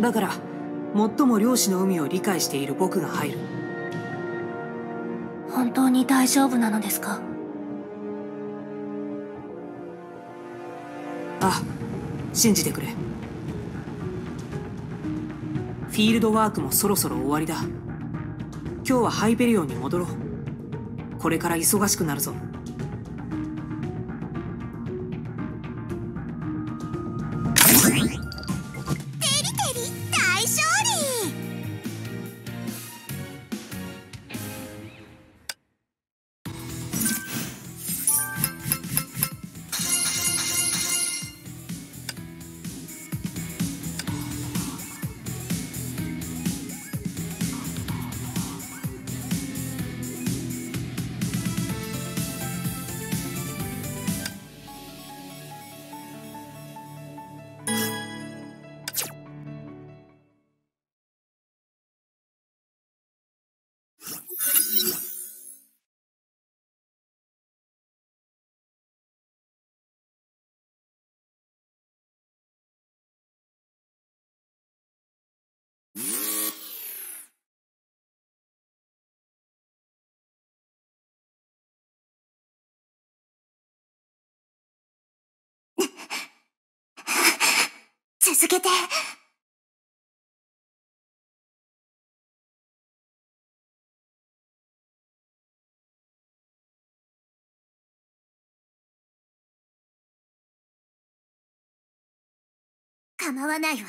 だから最も漁師の海を理解している僕が入る。本当に大丈夫なのですか？あ信じてくれフィールドワークもそろそろ終わりだ。今日はハイペリオンに戻ろう。これから忙しくなるぞ。続けて。構わないわ。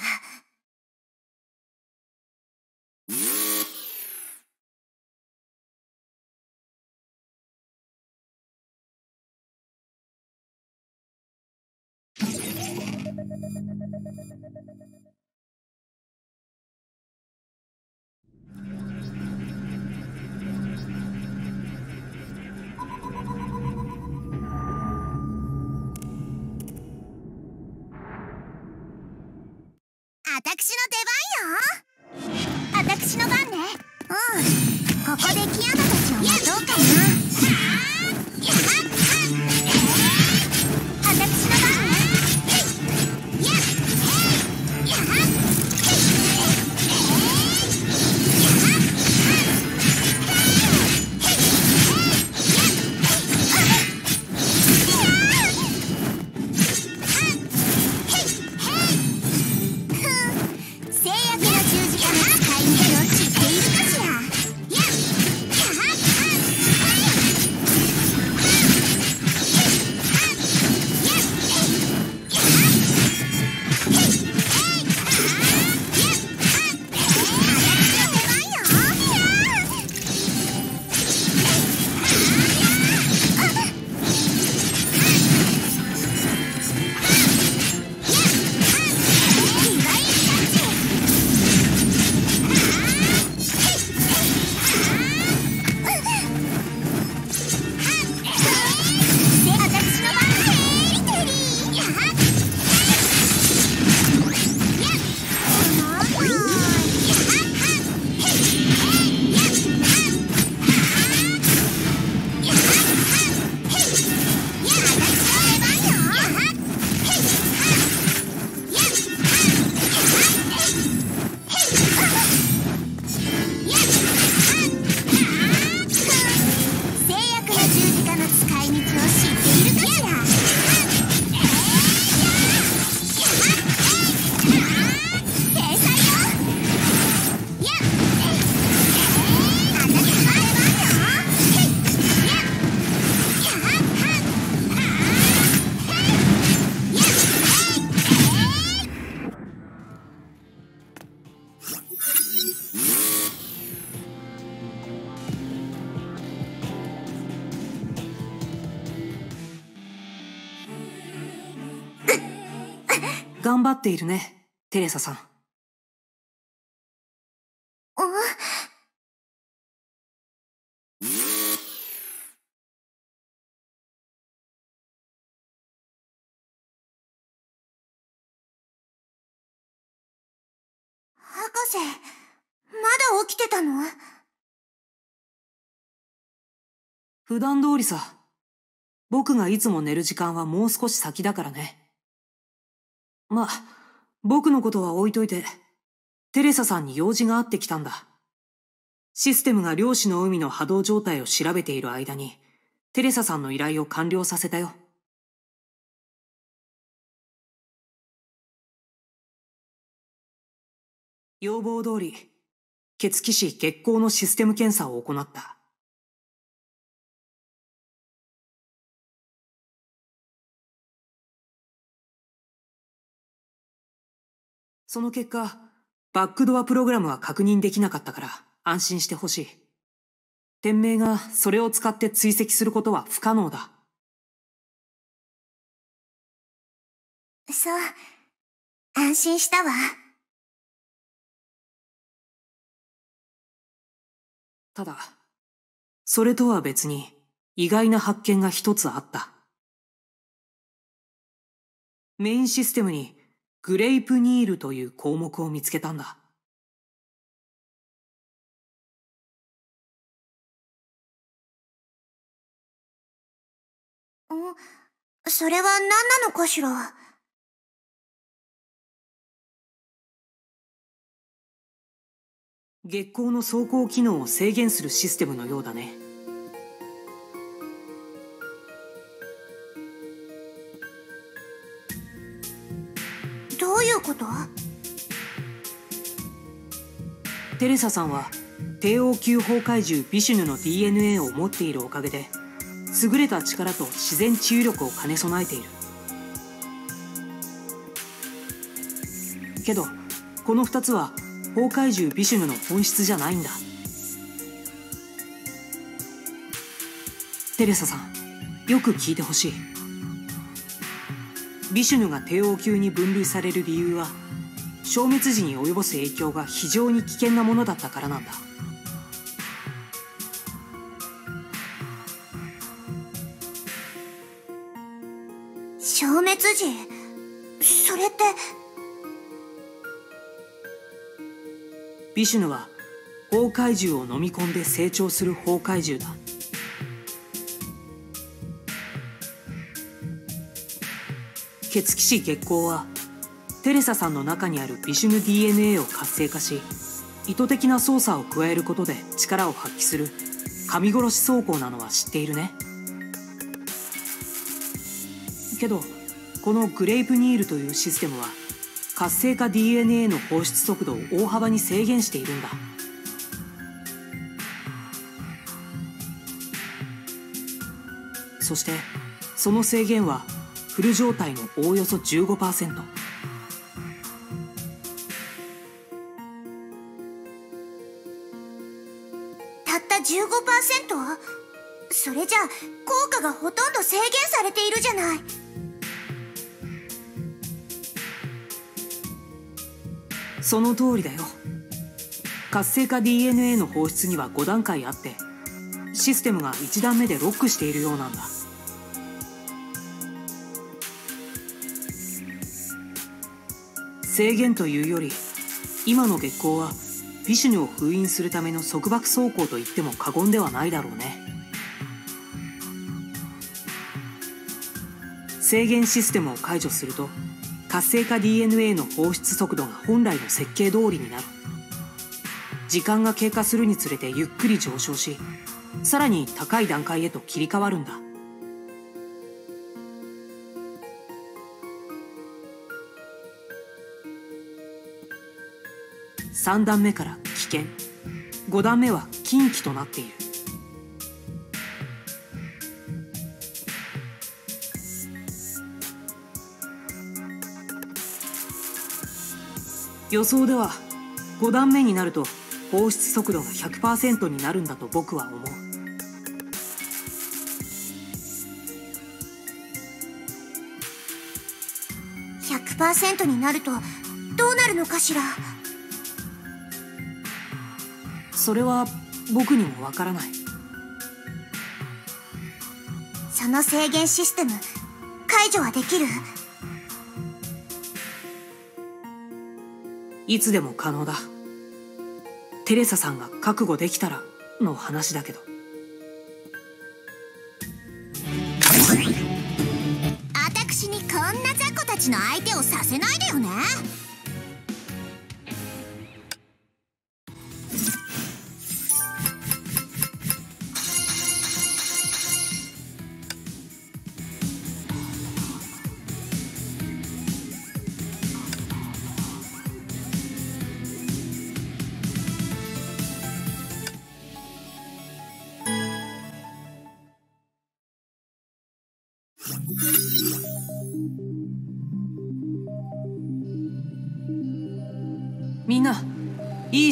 っているね、テレサさん。博士、まだ起きてたの？普段通りさ。僕がいつも寝る時間はもう少し先だからね。まあ、僕のことは置いといて、テレサさんに用事があってきたんだ。システムが漁師の海の波動状態を調べている間に、テレサさんの依頼を完了させたよ。要望通り、血気師月光のシステム検査を行った。その結果、バックドアプログラムは確認できなかったから安心してほしい。店名がそれを使って追跡することは不可能だ。そう、安心したわ。ただ、それとは別に意外な発見が一つあった。メインシステムにグレイプニールという項目を見つけたんだ。んそれは何なのかしら？月光の走行機能を制限するシステムのようだねうこと？テレサさんは帝王級崩壊獣ビシュヌの DNA を持っているおかげで優れた力と自然治癒力を兼ね備えている。けどこの2つは崩壊獣ビシュヌの本質じゃないんだ。テレサさんよく聞いてほしい。ビシュヌが帝王級に分類される理由は消滅時に及ぼす影響が非常に危険なものだったからなんだ。消滅時？それって？ビシュヌは崩壊獣を飲み込んで成長する崩壊獣だ血気師月光はテレサさんの中にあるビシュヌ DNA を活性化し意図的な操作を加えることで力を発揮する。神殺し走行なのは知っているね。けどこのグレイプニールというシステムは活性化 DNA の放出速度を大幅に制限しているんだ。そしてその制限はフル状態のおおよそ15%たった 15%? それじゃ効果がほとんど制限されているじゃない。その通りだよ。活性化 DNA の放出には5段階あってシステムが1段目でロックしているようなんだ制限というより今の月光はビシュヌを封印するための束縛走行と言っても過言ではないだろうね。制限システムを解除すると活性化 DNA の放出速度が本来の設計通りになる。時間が経過するにつれてゆっくり上昇しさらに高い段階へと切り替わるんだ。3段目から危険。5段目は禁忌となっている。予想では5段目になると放出速度が100%になるんだと僕は思う。100%になるとどうなるのかしら？それは僕にもわからない。その制限システム解除はできる？いつでも可能だ。テレサさんが覚悟できたらの話だけど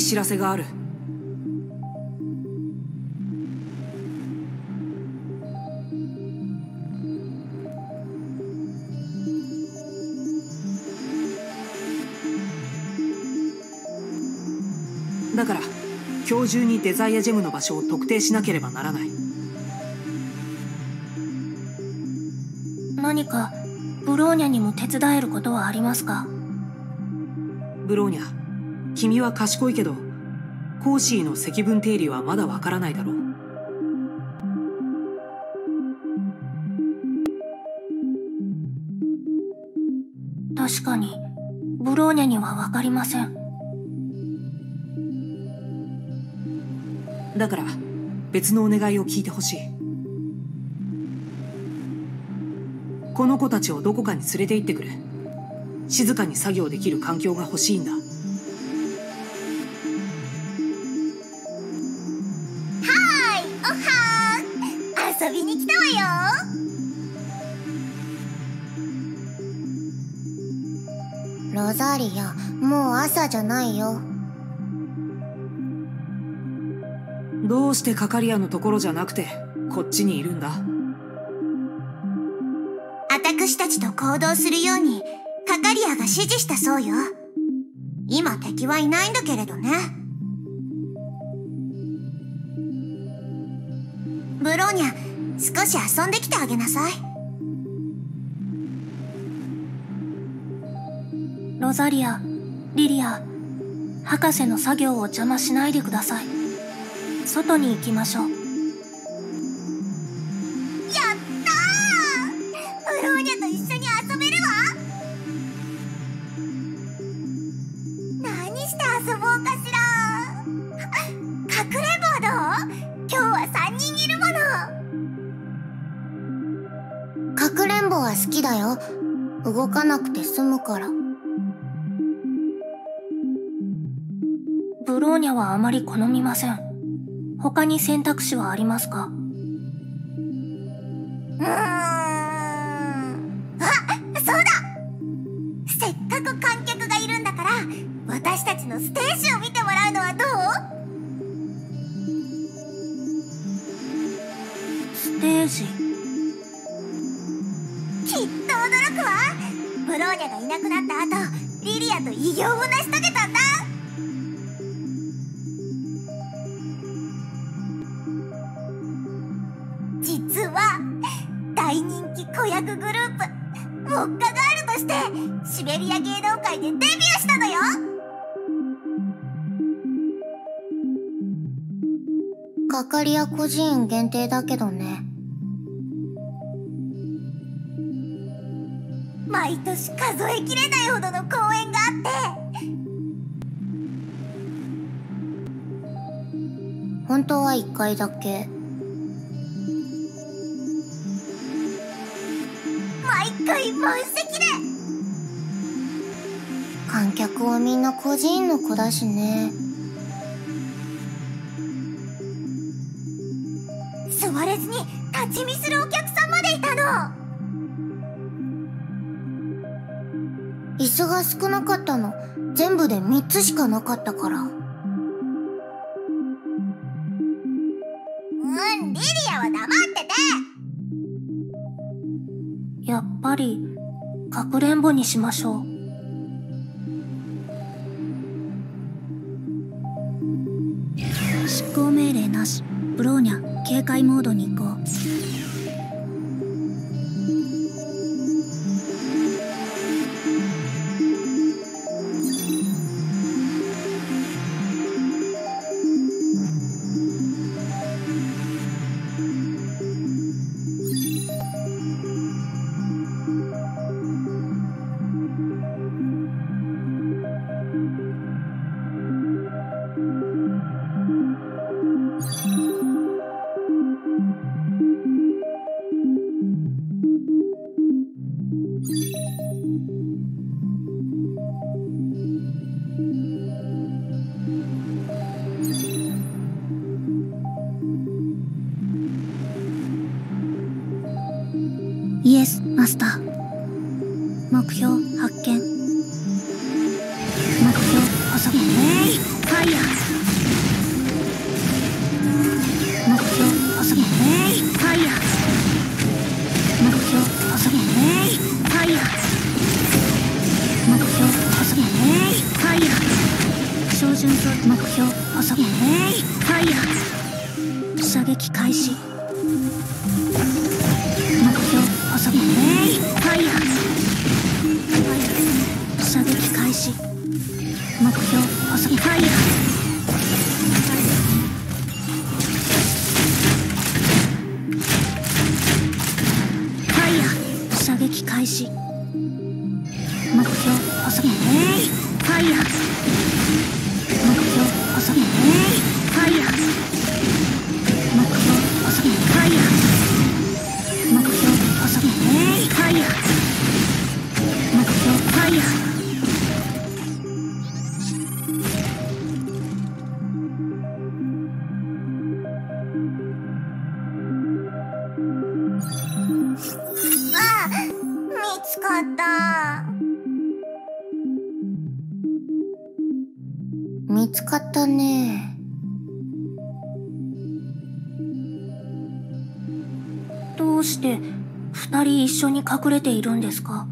知らせがある。だから今日中にデザイアジェムの場所を特定しなければならない。何かブローニャにも手伝えることはありますか？ブローニャ君は賢いけどコーシーの積分定理はまだわからないだろう。確かにブローニャには分かりません。だから別のお願いを聞いてほしい。この子たちをどこかに連れて行ってくれ。静かに作業できる環境が欲しいんだロザリアもう朝じゃないよ。どうしてカカリアのところじゃなくてこっちにいるんだ？私たちと行動するようにカカリアが指示したそうよ。今敵はいないんだけれどね。ブローニャ少し遊んできてあげなさいロザリアリリア博士の作業を邪魔しないでください。外に行きましょう。やったー！ブローニャと一緒に遊べるわ！何して遊ぼうかしら？かくれんぼはどう今日は3人いるもの！かくれんぼは好きだよ。動かなくて済むからブローニャはあまり好みません。他に選択肢はありますか？うーん。あそうだ。せっかく観客がいるんだから私たちのステージを見てもらうのはどう？ステージ？きっと驚くわ。ブローニャがいなくなった後リリアと偉業を成し遂げたんだ役グループウォッカガールとしてシベリア芸能界でデビューしたのよ。かかりや個人限定だけどね。毎年数えきれないほどの公演があって。本当は1回だけ毎回満席で観客はみんな孤児院の子だしね。座れずに立ち見するお客さんまでいたの。椅子が少なかったの。全部で3つしかなかったから。うんリリアは黙やっぱりかくれんぼにしましょう。執行命令なしブローニャ警戒モードに行こう緒に隠れているんですか？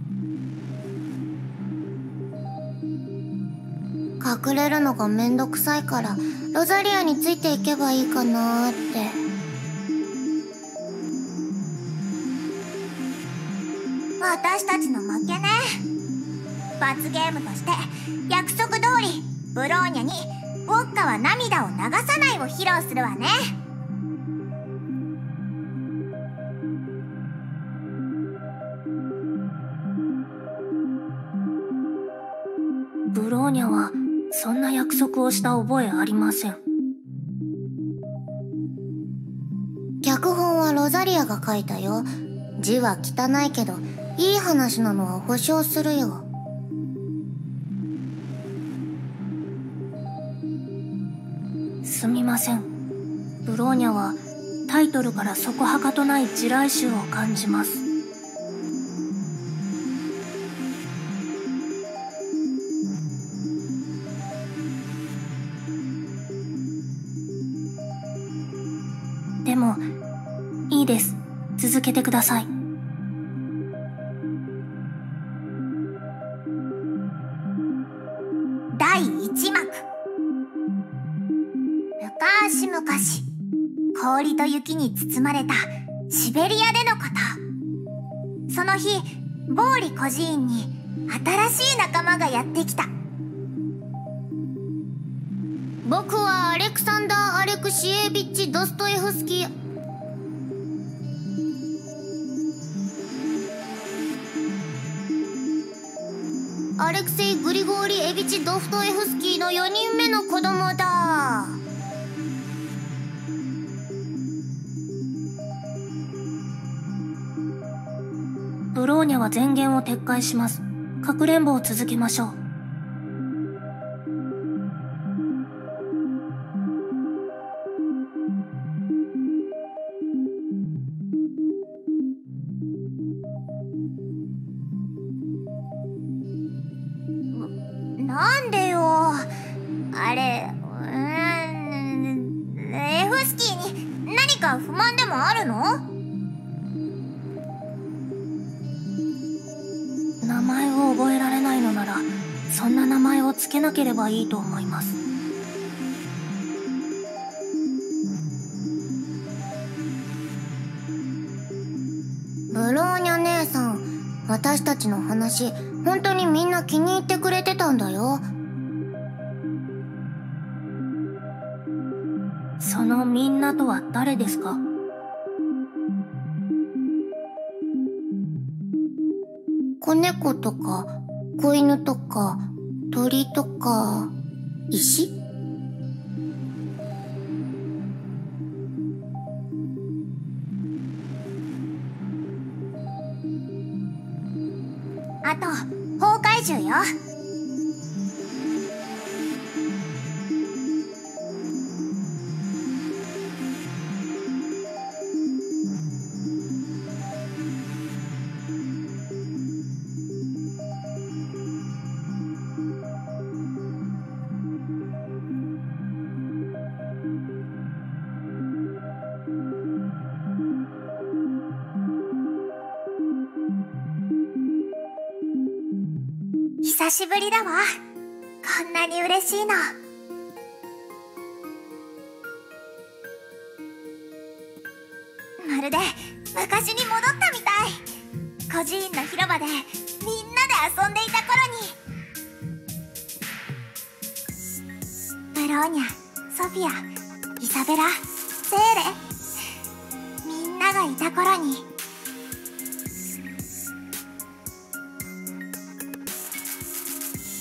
隠れるのがめんどくさいからロザリアについていけばいいかなーって。私たちの負けね。罰ゲームとして約束通りブローニャにウォッカは涙を流さないを披露するわねニャはそんな約束をした覚えありません。脚本はロザリアが書いたよ。字は汚いけどいい話なのは保証するよ。すみません。ブローニャはタイトルからそこはかとない地雷臭を感じますけてください。第1幕。昔々氷と雪に包まれたシベリアでのこと。その日ボーリ孤児院に新しい仲間がやってきた。僕はアレクサンダー・アレクシエービッチ・ドストエフスキーレクセイ・グリゴーリ・エビチ・ドフトエフスキーの4人目の子供だ。ブローニャは前言を撤回します。かくれんぼを続けましょう。は誰ですか？子猫とか子犬とか鳥とか石？あと崩壊獣よ久しぶりだわ。こんなに嬉しいの。まるで昔に戻ったみたい。孤児院の広場でみんなで遊んでいた頃に。ブローニャソフィアイサベラセーレみんながいた頃に。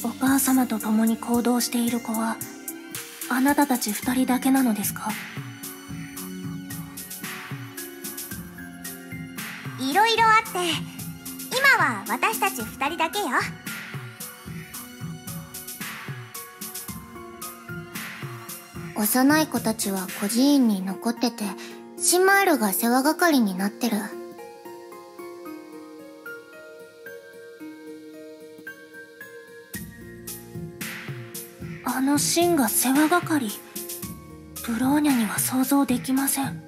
お母様と共に行動している子はあなたたち二人だけなのですか？いろいろあって今は私たち二人だけよ。幼い子たちは孤児院に残っててシマールが世話係になってるのシンが世話係。ブローニャには想像できません。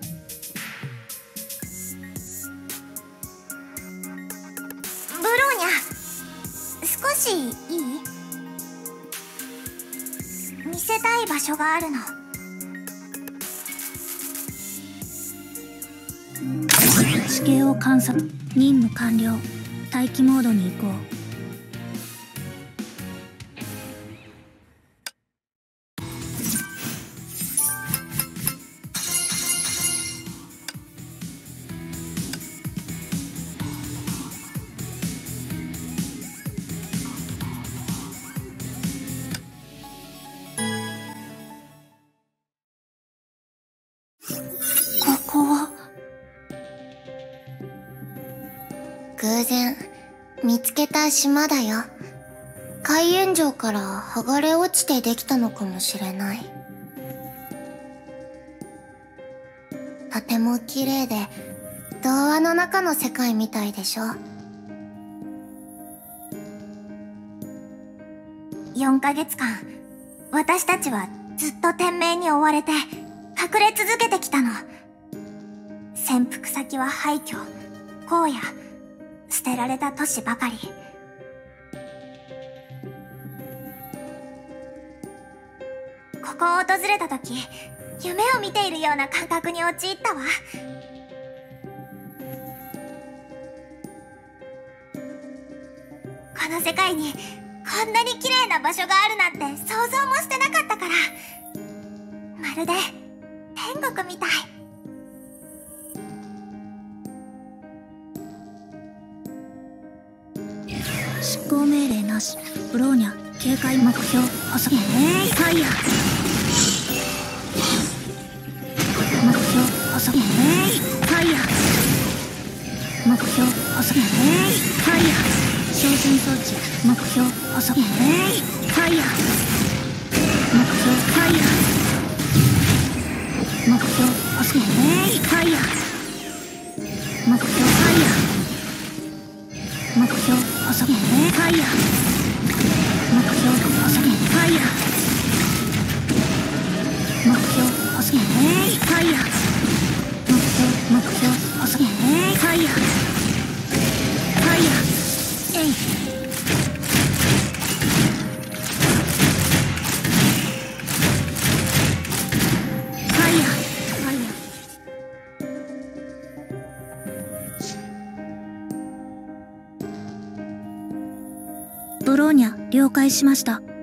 ブローニャ少しいい？見せたい場所があるの。地形を観察任務完了。待機モードに移行。島だよ。海塩城から剥がれ落ちてできたのかもしれない。とても綺麗で童話の中の世界みたいでしょ。4ヶ月間私たちはずっと天命に追われて隠れ続けてきたの。潜伏先は廃墟荒野捨てられた都市ばかり。ここを訪れた時夢を見ているような感覚に陥ったわ。この世界にこんなに綺麗な場所があるなんて想像もしてなかったから。まるで天国みたい。執行命令なし。ブローニャ。警戒目標細木えー、ファイヤー目標細木えー、ファイヤー目標細木えー、ファイヤ照準装置目標細木えー、ファイヤー目標ファイヤー目標細木えー、ファイヤー目標ファイヤー目標細木ファイヤー目標細木ファイヤー介しました。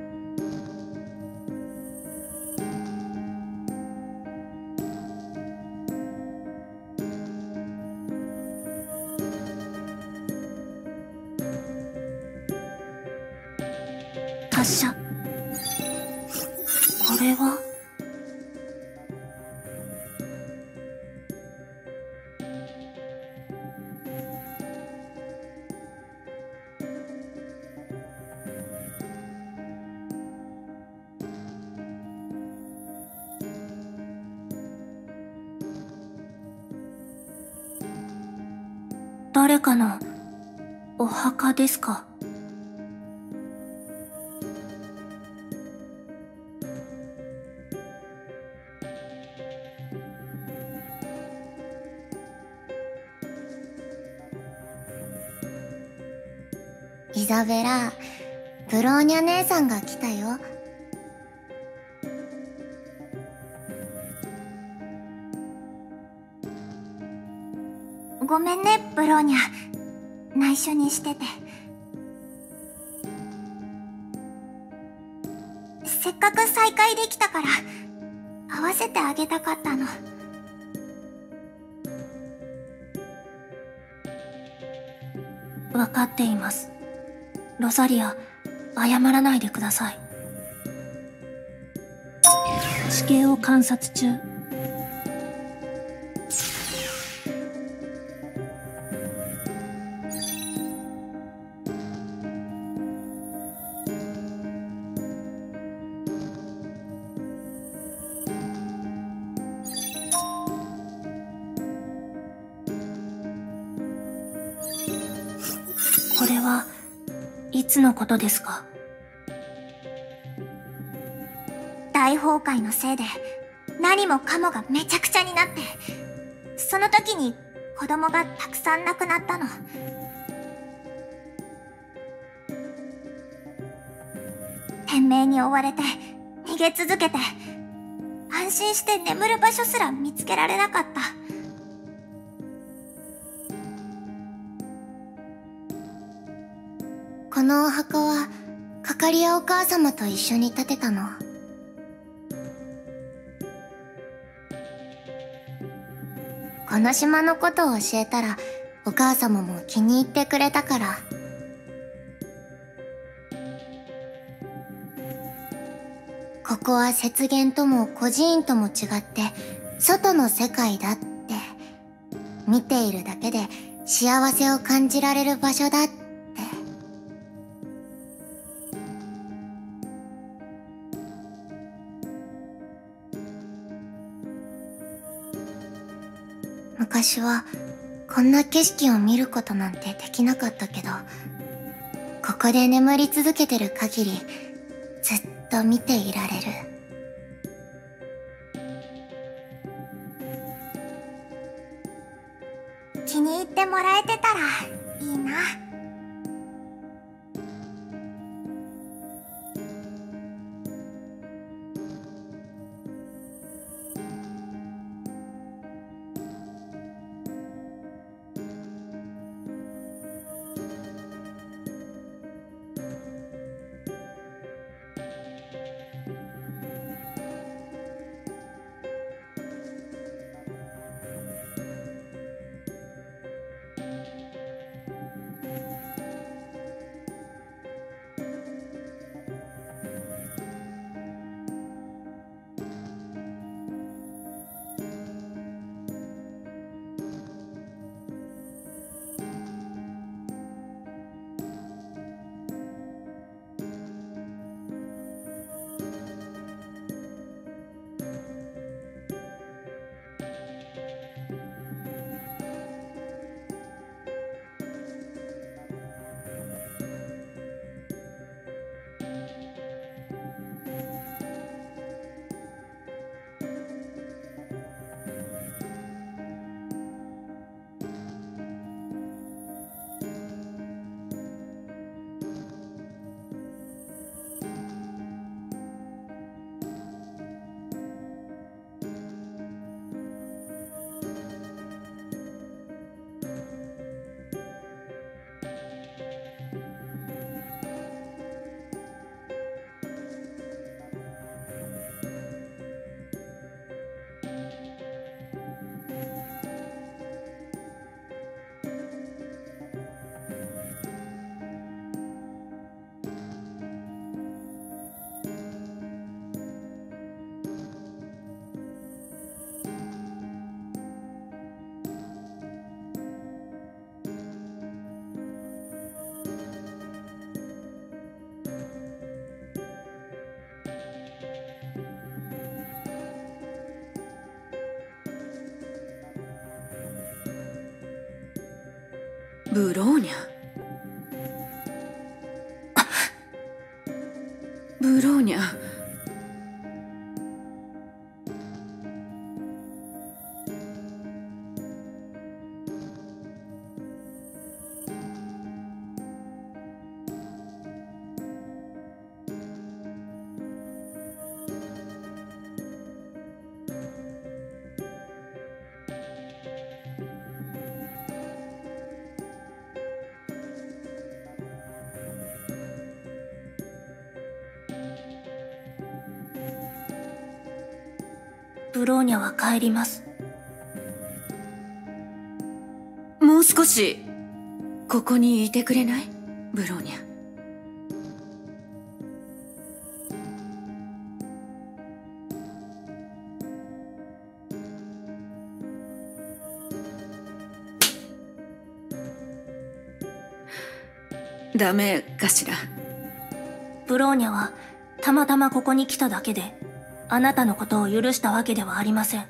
ですか？イザベラブローニャ姉さんが来たよ。ごめんねブローニャ。内緒にしてて。せっかく再会できたから会わせてあげたかったの。分かっています。ロザリア謝らないでください。地形を観察中。ことですか？大崩壊のせいで何もかもがめちゃくちゃになってその時に子供がたくさん亡くなったの。天命に追われて逃げ続けて安心して眠る場所すら見つけられなかった。このお墓はかかりやお母様と一緒に建てたの。この島のことを教えたらお母様も気に入ってくれたから。ここは雪原とも孤児院とも違って外の世界だって見ているだけで幸せを感じられる場所だって。私はこんな景色を見ることなんてできなかったけどここで眠り続けてる限りずっと見ていられる。気に入ってもらえてたらいいな。ブローニャは帰りますもう少しここにいてくれないブローニャダメかしらブローニャはたまたまここに来ただけであなたのことを許したわけではありません。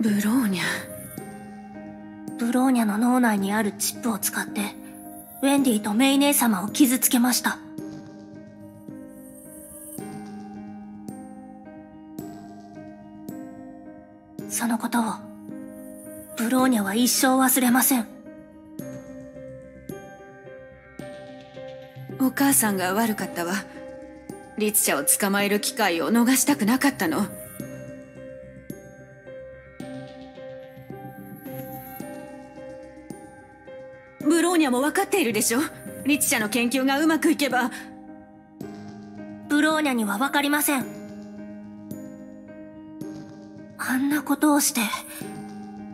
ブローニャ。ブローニャの脳内にあるチップを使ってウェンディとメイ姉様を傷つけました。そのことをブローニャは一生忘れません母さんが悪かったわ。リツシャを捕まえる機会を逃したくなかったの。ブローニャも分かっているでしょ？リツシャの研究がうまくいけば。ブローニャには分かりません。あんなことをして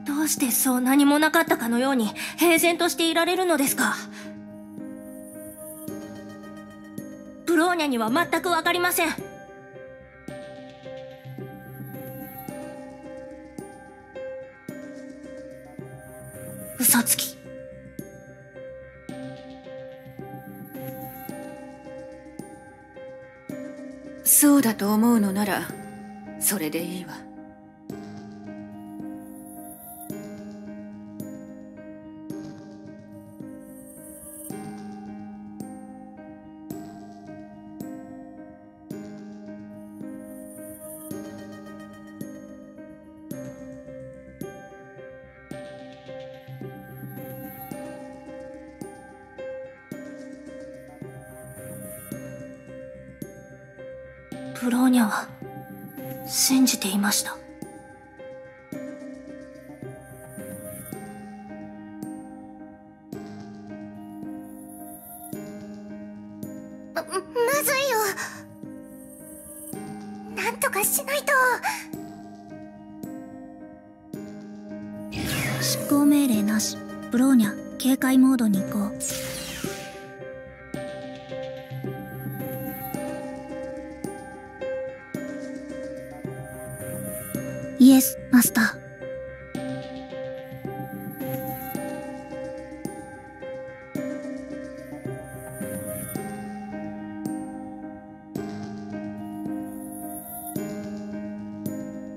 どうしてそう何もなかったかのように平然としていられるのですか？ーニャには全く分かりません。嘘つき。そうだと思うのならそれでいいわ。ャ警戒モードに移行イエスマスター。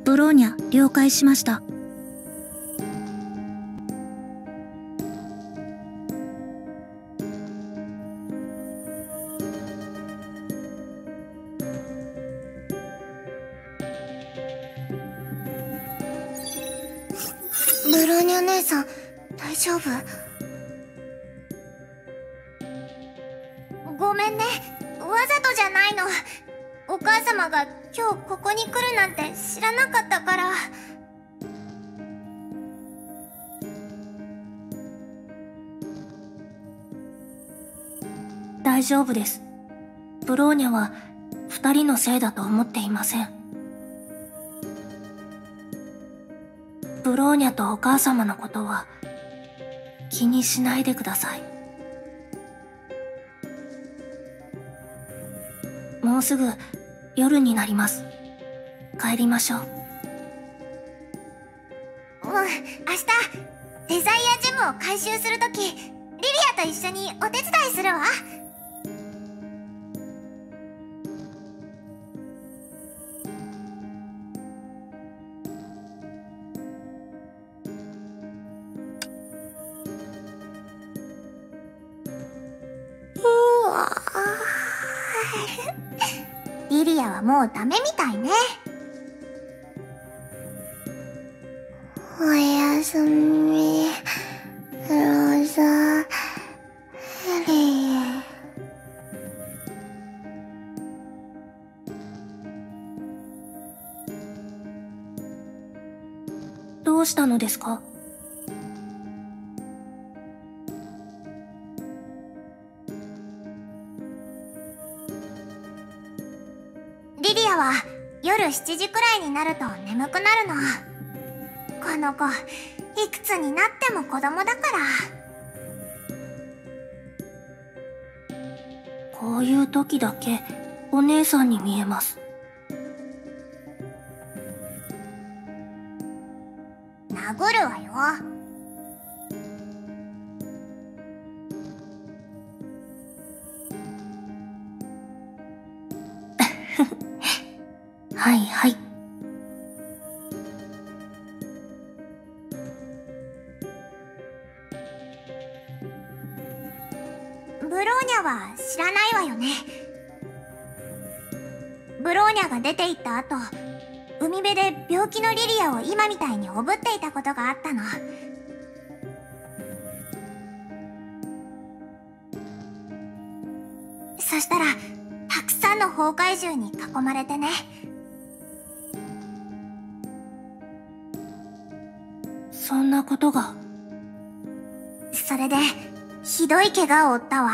ブローニャ了解しました。丈夫です。ブローニャは二人のせいだと思っていません。ブローニャとお母様のことは気にしないでください。もうすぐ夜になります。帰りましょう。うん明日デザイアジェムを回収するときリリアと一緒にお手伝いするわ。もうダメみたいね。おやすみ、ローザ、リア。どうしたのですか？らいになると眠くなるの。この子、いくつになっても子供だから。こういう時だけお姉さんに見えます。殴るわよ。は いはい。後、海辺で病気のリリアを今みたいにおぶっていたことがあったの。そしたら、たくさんの崩壊獣に囲まれてね。そんなことが。それで、ひどい怪我を負ったわ。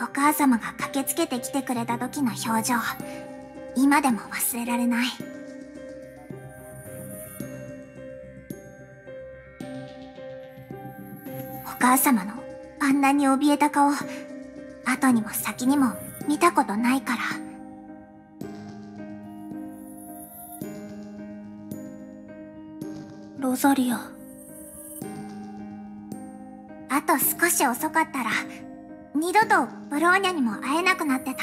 お母様が駆けつけてきてくれた時の表情、今でも忘れられない。お母様のあんなに怯えた顔、後にも先にも見たことないから。ロザリア。あと少し遅かったら、二度とブローニャにも会えなくなってた。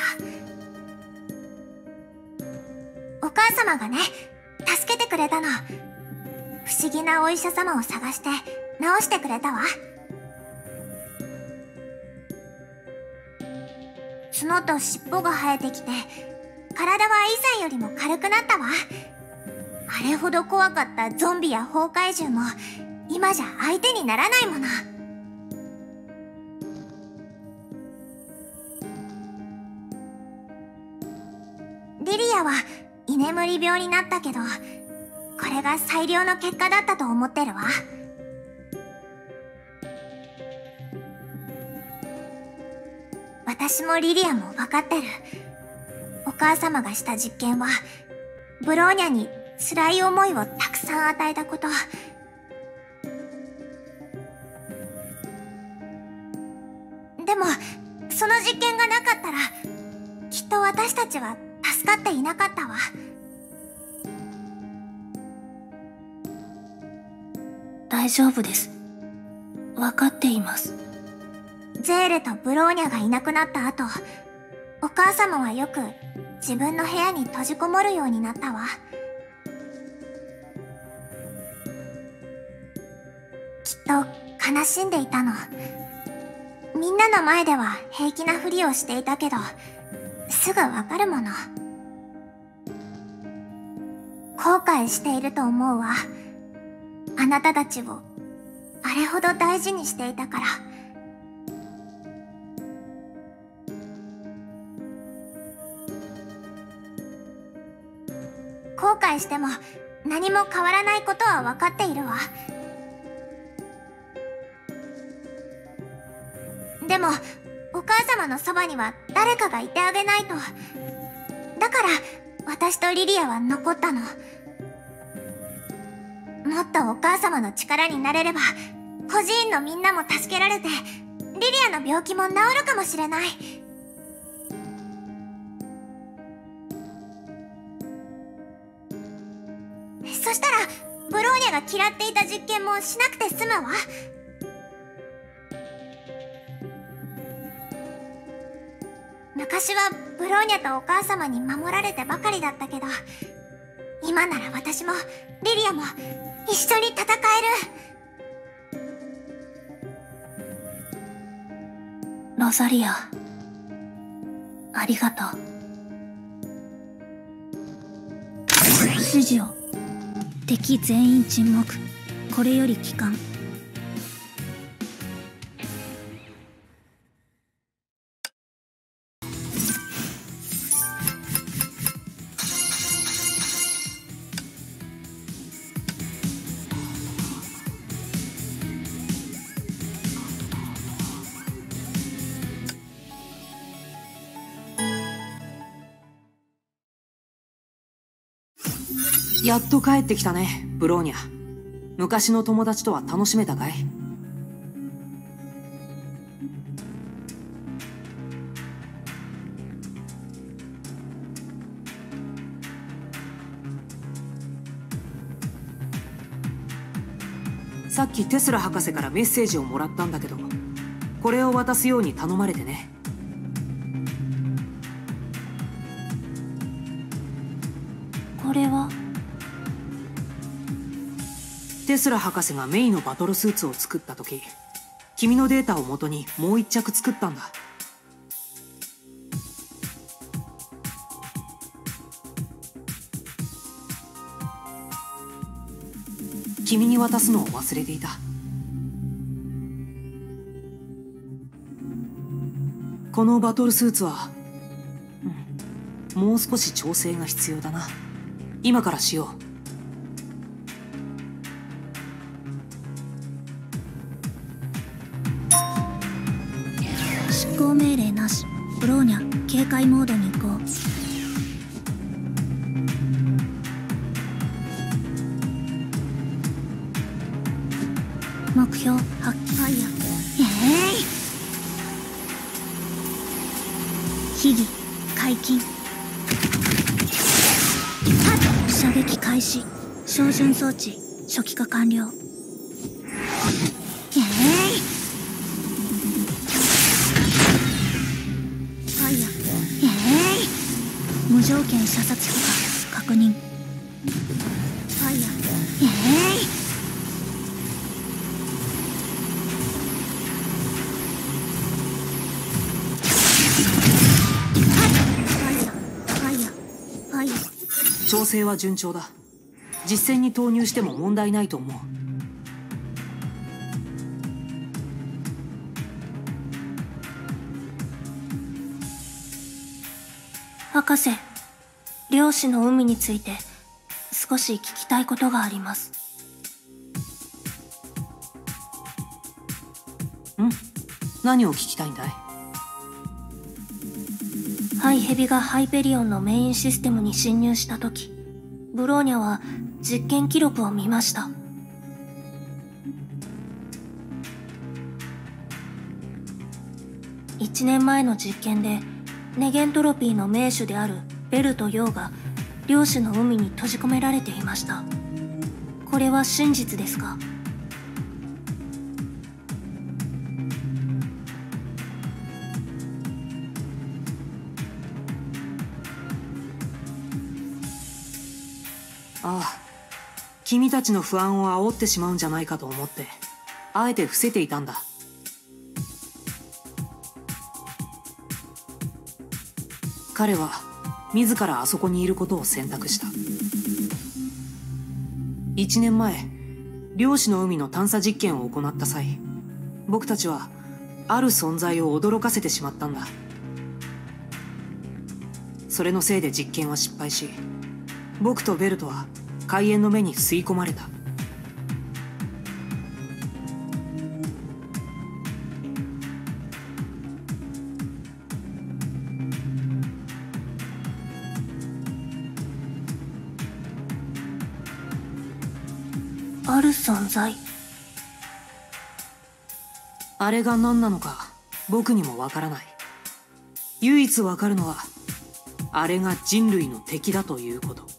お母様がね、助けてくれたの。不思議なお医者様を探して治してくれたわ。角と尻尾が生えてきて、体は以前よりも軽くなったわ。あれほど怖かったゾンビや崩壊獣も、今じゃ相手にならないもの。リリアは居眠り病になったけど、これが最良の結果だったと思ってるわ。私もリリアも分かってる。お母様がした実験は、ブローニャに辛い思いをたくさん与えたこと。でも、その実験がなかったら、きっと私たちは助かっていなかったわ。大丈夫です。わかっています。ゼーレとブローニャがいなくなった後、お母様はよく自分の部屋に閉じこもるようになったわ。きっと悲しんでいたの。みんなの前では平気なふりをしていたけど、すぐわかるもの。後悔していると思うわ。あなたたちをあれほど大事にしていたから。後悔しても何も変わらないことは分かっているわ。でも、お母様のそばには誰かがいてあげないと。だから、私とリリアは残ったの。もっとお母様の力になれれば、孤児院のみんなも助けられて、リリアの病気も治るかもしれない。そしたら、ブローニャが嫌っていた実験もしなくて済むわ。昔はブローニャとお母様に守られてばかりだったけど、今なら私もリリアも一緒に戦える。ロザリアありがとう。指示を。敵全員沈黙。これより帰還。やっと帰ってきたね、ブローニャ。昔の友達とは楽しめたかい？さっきテスラ博士からメッセージをもらったんだけど、これを渡すように頼まれてね。スラ博士がメイのバトルスーツを作った時君のデータを元にもう一着作ったんだ。君に渡すのを忘れていた。このバトルスーツは、うん、もう少し調整が必要だな。今からしよう。装置初期化完了。えい、ファイヤー。えい、無条件射殺許可確認。ファイヤー。えい、ファイヤー。ファイヤー。ファイヤー。調整は順調だ。実戦に投入しても問題ないと思う。博士漁師の海について少し聞きたいことがあります。何を聞きたいんだい？ハイヘビがハイペリオンのメインシステムに侵入した時ブローニャは実験記録を見ました。1年前の実験でネゲントロピーの名手であるベルとヨウが漁師の海に閉じ込められていました。これは真実ですか？ああ。君たちの不安を煽ってしまうんじゃないかと思ってあえて伏せていたんだ。彼は自らあそこにいることを選択した。1年前漁師の海の探査実験を行った際僕たちはある存在を驚かせてしまったんだ。それのせいで実験は失敗し僕とベルトは海縁の目に吸い込まれた。ある存在。あれが何なのか僕にもわからない。唯一わかるのはあれが人類の敵だということ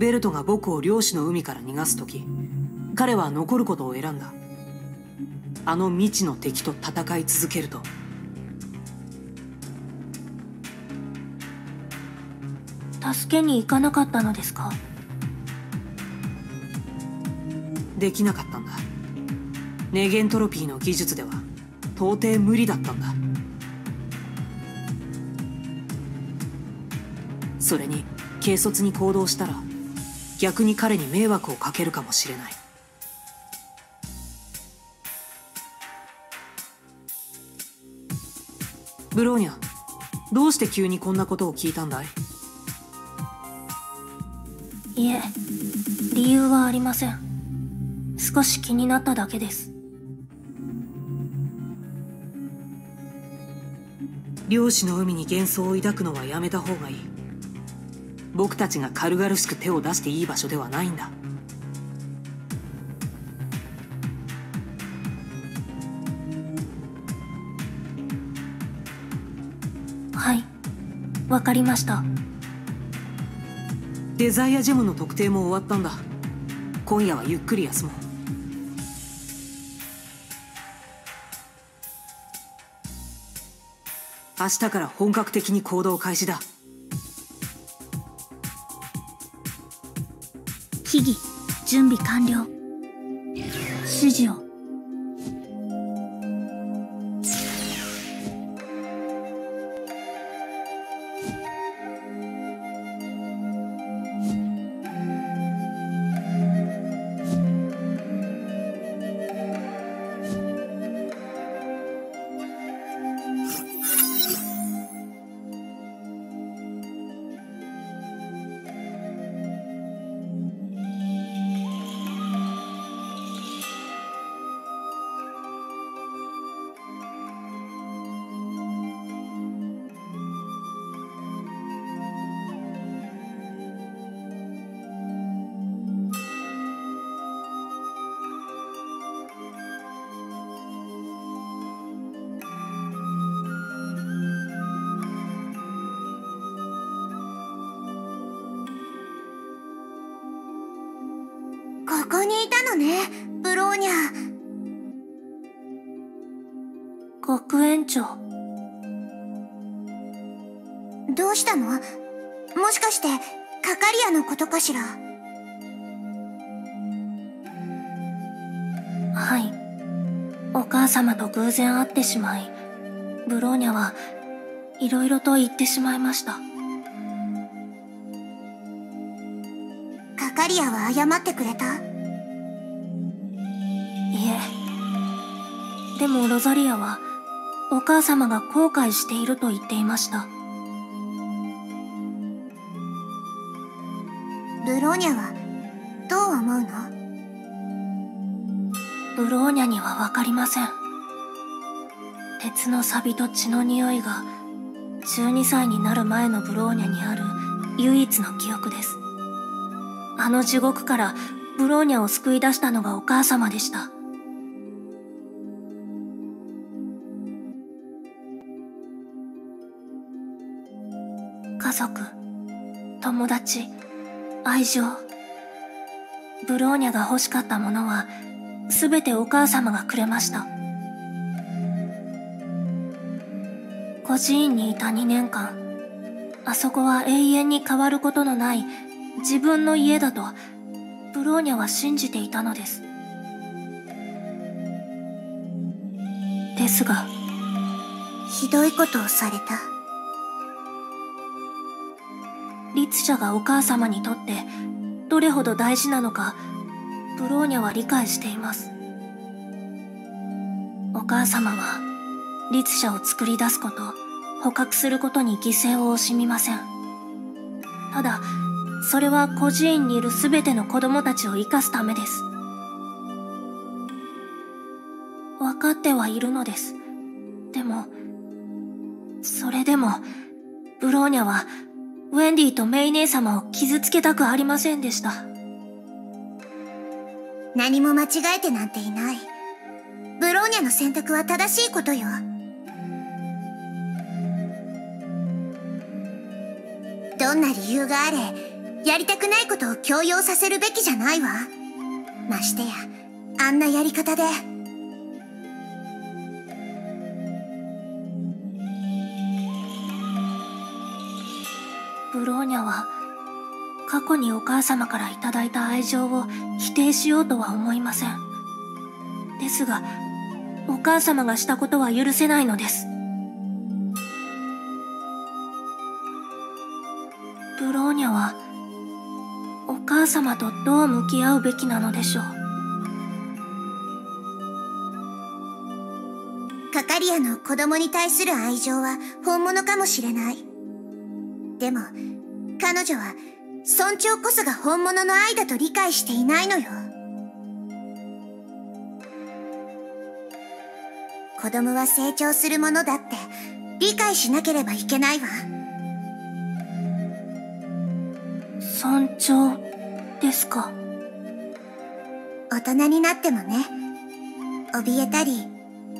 ベルトが僕を漁師の海から逃がす時彼は残ることを選んだ。あの未知の敵と戦い続けると。助けに行かなかったのですか？できなかったんだ。ネゲントロピーの技術では到底無理だったんだ。それに軽率に行動したら逆に彼に迷惑をかけるかもしれない。ブローニャどうして急にこんなことを聞いたんだい？いえ理由はありません。少し気になっただけです。漁師の海に幻想を抱くのはやめた方がいい僕たちが軽々しく手を出していい場所ではないんだ。はい。わかりました。デザイアジェムの特定も終わったんだ。今夜はゆっくり休もう。明日から本格的に行動開始だ準備完了。指示を。しまいブローニャはいろいろと言ってしまいました。カカリアは謝ってくれた？いえ。でもロザリアはお母様が後悔していると言っていました。ブローニャはどう思うの？ブローニャにはわかりませんの錆と血の匂いが12歳になる前のブローニャにある唯一の記憶です。あの地獄からブローニャを救い出したのがお母様でした。家族友達愛情ブローニャが欲しかったものは全てお母様がくれました。孤児院にいた2年間。あそこは永遠に変わることのない自分の家だとブローニャは信じていたのです。ですがひどいことをされた。律者がお母様にとってどれほど大事なのかブローニャは理解しています。お母様は律者を作り出すこと捕獲することに犠牲を惜しみません。ただそれは孤児院にいる全ての子供たちを生かすためです。分かってはいるのです。でもそれでもブローニャはウェンディとメイ姉様を傷つけたくありませんでした。何も間違えてなんていない。ブローニャの選択は正しいことよ。どんな理由があれやりたくないことを強要させるべきじゃないわ。ましてやあんなやり方で。ブローニャは過去にお母様からいただいた愛情を否定しようとは思いません。ですがお母様がしたことは許せないのです。ブローニャはお母様とどう向き合うべきなのでしょう？カカリアの子供に対する愛情は本物かもしれない。でも彼女は尊重こそが本物の愛だと理解していないのよ。子供は成長するものだって理解しなければいけないわ。尊重ですか。大人になってもね怯えたり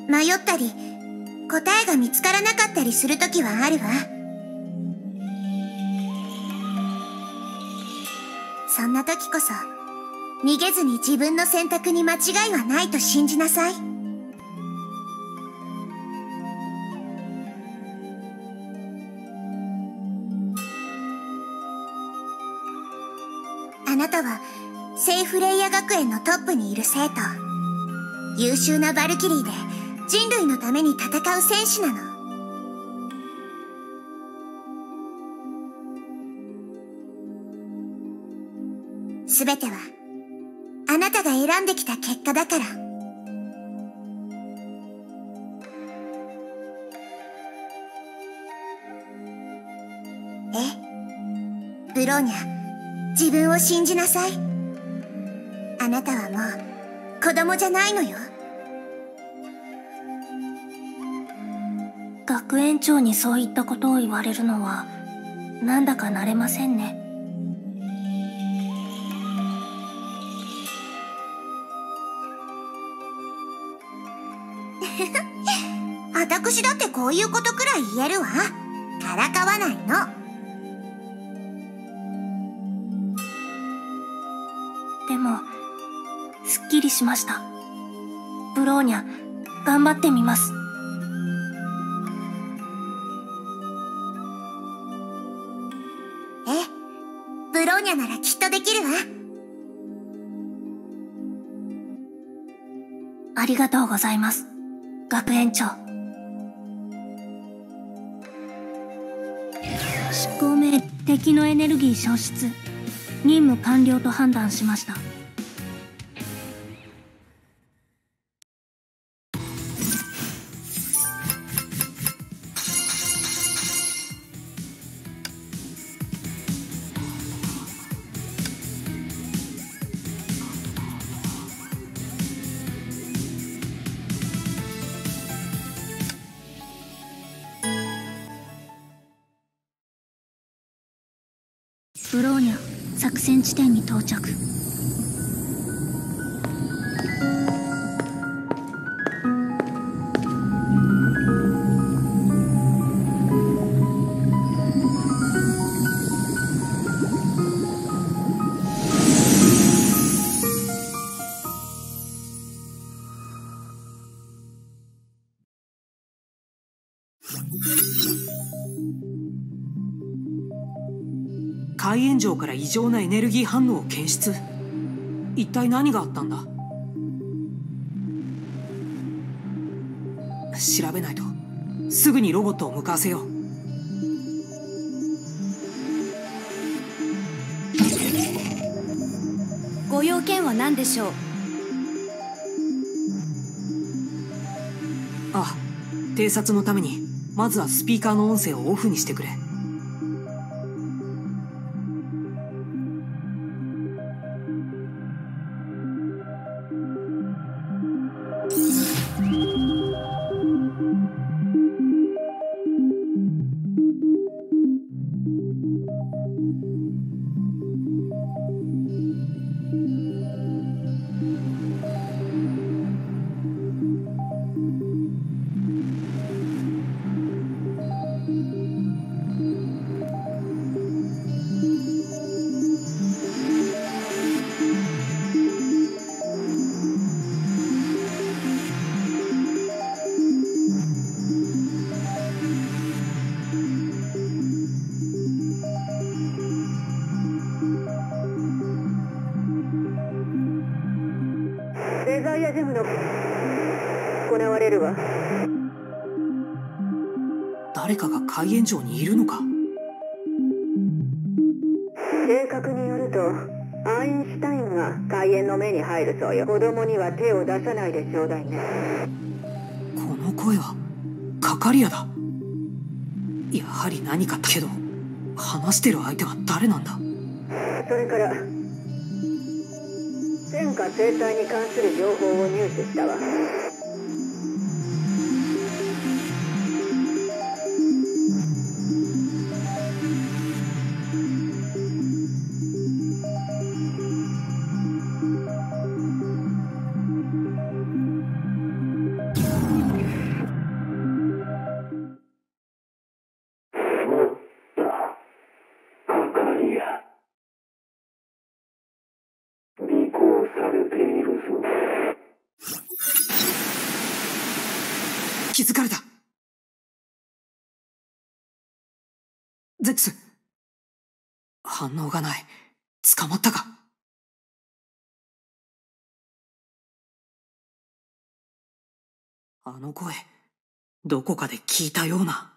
迷ったり答えが見つからなかったりする時はあるわ。そんな時こそ逃げずに自分の選択に間違いはないと信じなさい。学園のトップにいる生徒。優秀なバルキリーで人類のために戦う戦士なの。全てはあなたが選んできた結果だから。え？ブローニャ自分を信じなさい。なたはもう子供じゃないのよ。学園長にそういったことを言われるのはなんだか慣れませんね。私だってこういうことくらい言えるわ。からかわないの。しました。ブローニャ頑張ってみます。えブローニャならきっとできるわ。ありがとうございます。学園長。執行命敵のエネルギー消失。任務完了と判断しました到着。から異常なエネルギー反応を検出。一体何があったんだ？調べないと。すぐにロボットを向かわせよう。ご用件は何でしょう？あ偵察のためにまずはスピーカーの音声をオフにしてくれデザイアジェムの行われるわ。誰かが海炎上にいるのか？計画によるとアインシュタインが開園の目に入るそうよ。子供には手を出さないでちょうだいね。この声はカカリアだ。やはり何かけど話してる相手は誰なんだ？それから天下生態に関する情報を入手したわ。反応がない。捕まったか。あの声どこかで聞いたような。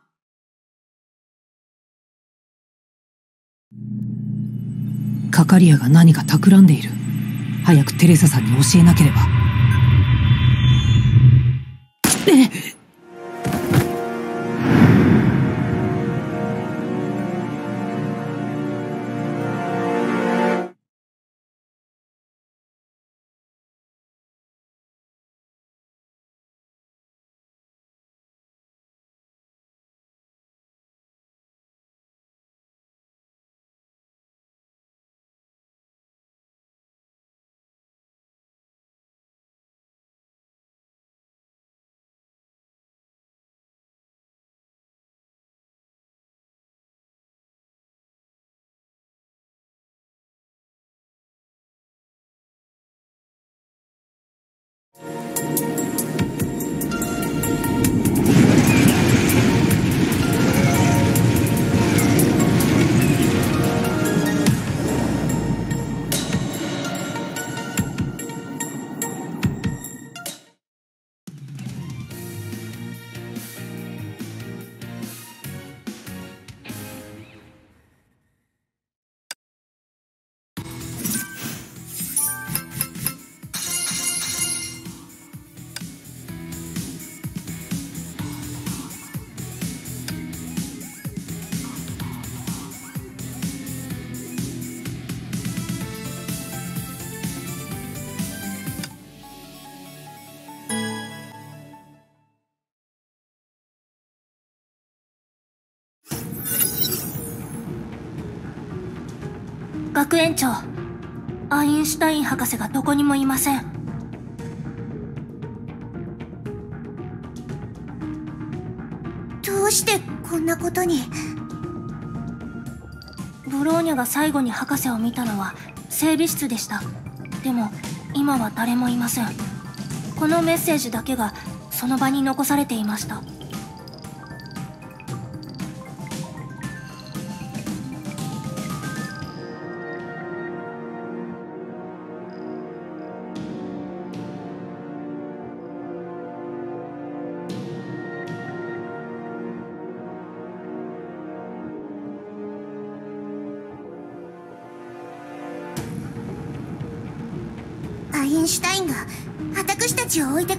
カカリアが何か企んでいる。早くテレサさんに教えなければ。えっ学園長。アインシュタイン博士がどこにもいません。どうしてこんなことに？ブローニャが最後に博士を見たのは整備室でした。でも今は誰もいません。このメッセージだけがその場に残されていました。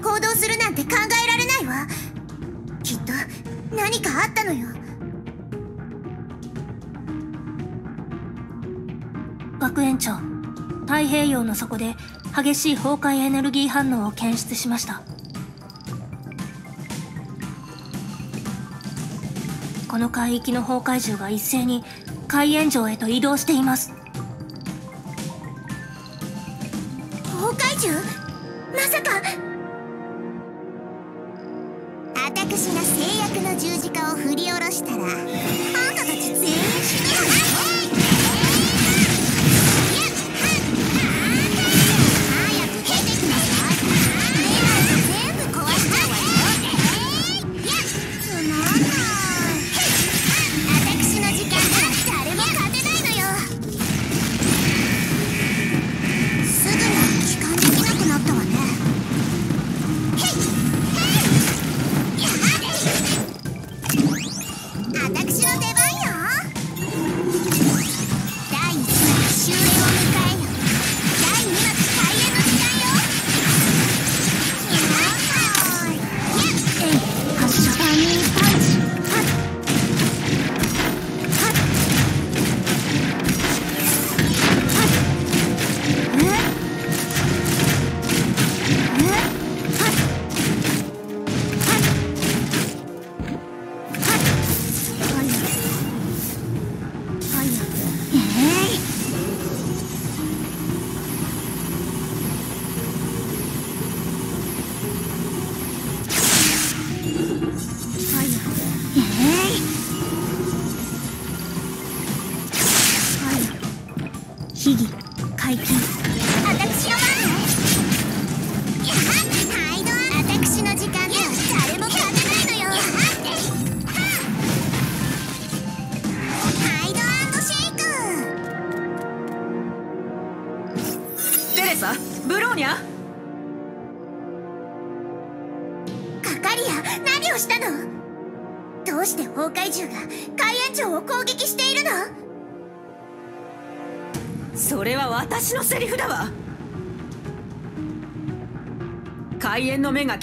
行動するなんて考えられないわ。きっと何かあったのよ。学園長太平洋の底で激しい崩壊エネルギー反応を検出しました。この海域の崩壊獣が一斉に海炎上へと移動しています。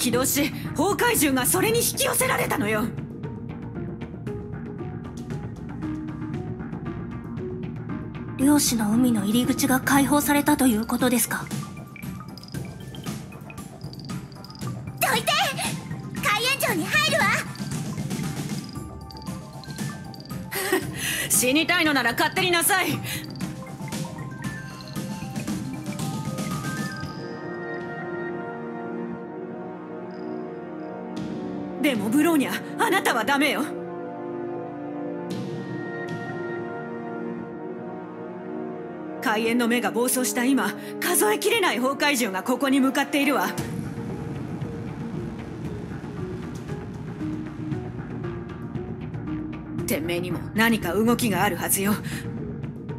起動し崩壊獣がそれに引き寄せられたのよ。漁師の海の入り口が開放されたということですか？どいて海援長に入るわ。死にたいのなら勝手になさいダメよ。海縁の目が暴走した今数えきれない崩壊獣がここに向かっているわ。天命にも何か動きがあるはずよ。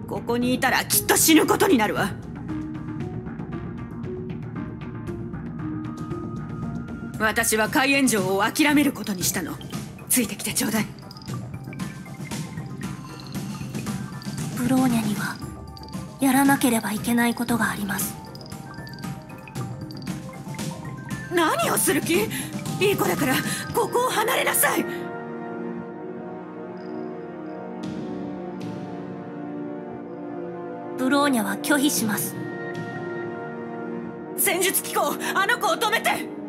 ここにいたらきっと死ぬことになるわ。私は海援城を諦めることにしたの。ついてきてちょうだい。ブローニャにはやらなければいけないことがあります。何をする気？いい子だからここを離れなさい。ブローニャは拒否します。戦術機構あの子を止めて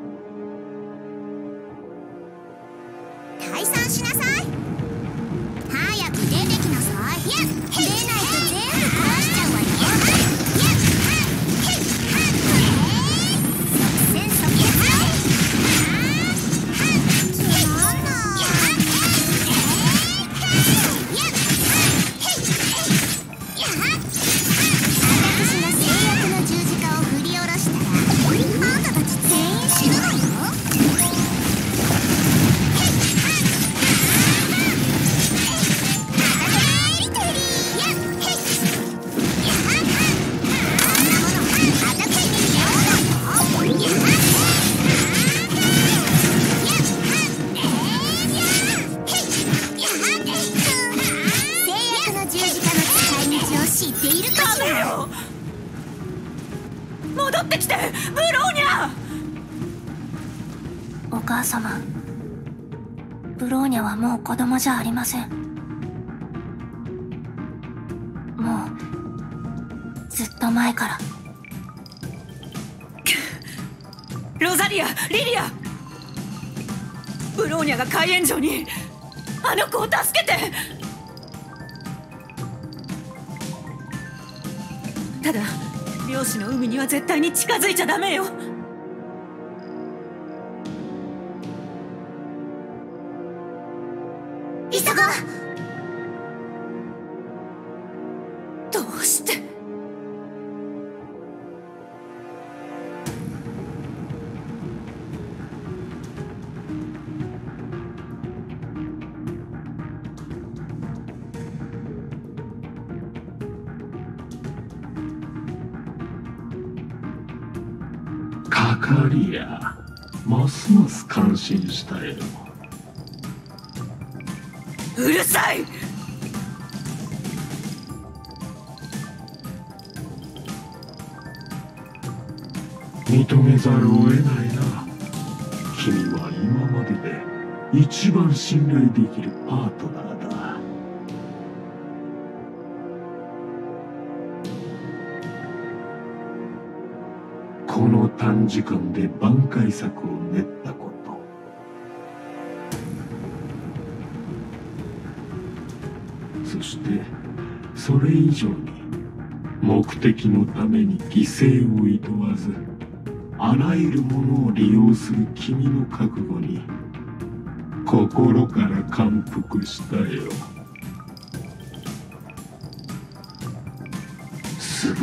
漁師の海には絶対に近づいちゃダメよ。ざるを得ないな。君は今までで一番信頼できるパートナーだ。この短時間で挽回策を練ったこと。そしてそれ以上に目的のために犠牲をいとわずあらゆるものを利用する君の覚悟に心から感服したよ優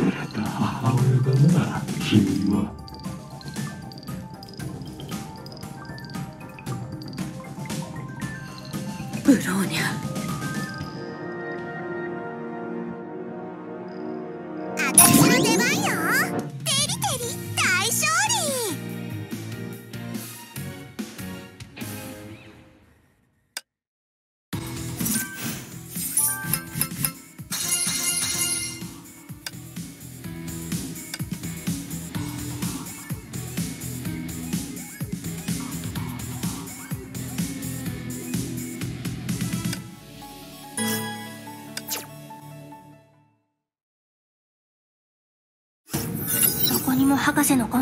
れた母親だな君は。ブローニャ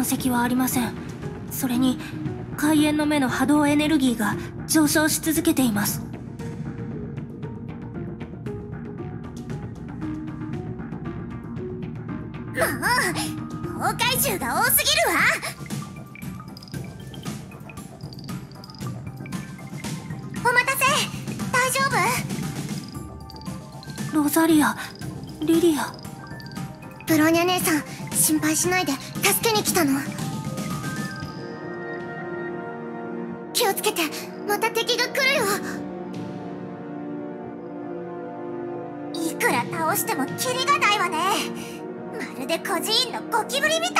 痕跡はありません。それに開炎の目の波動エネルギーが上昇し続けています。もう崩壊獣が多すぎるわ。お待たせ。大丈夫？ロザリアリリア。プロニャ姉さん心配しないで。に来たの？気をつけてまた敵が来るよ。いくら倒してもキリがないわね。まるで孤児院のゴキブリみたい。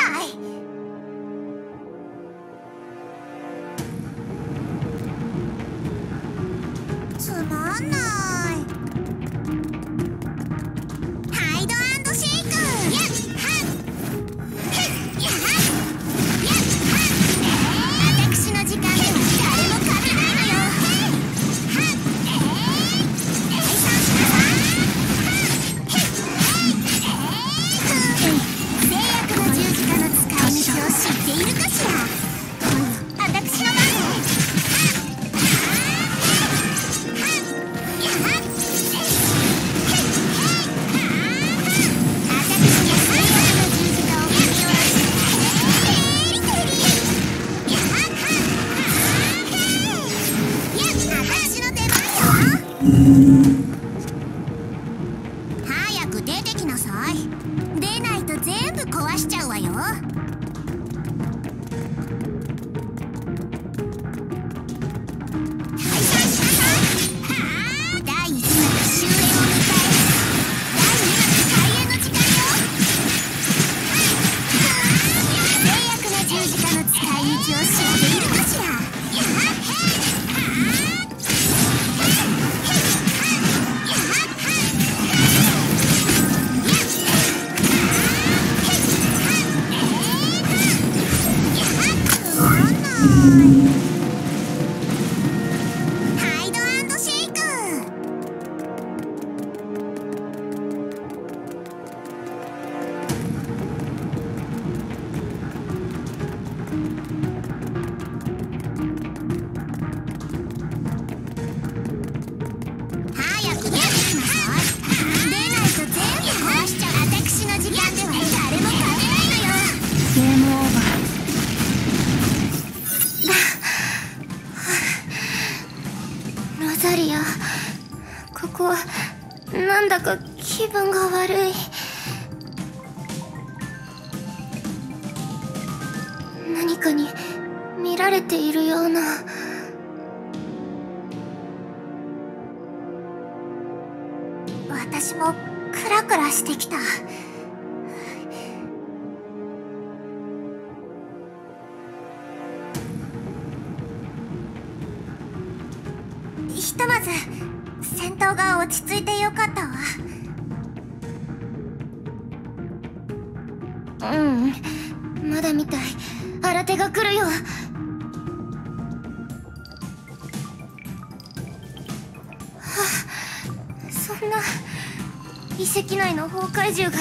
怪獣が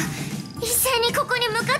一斉にここに向かって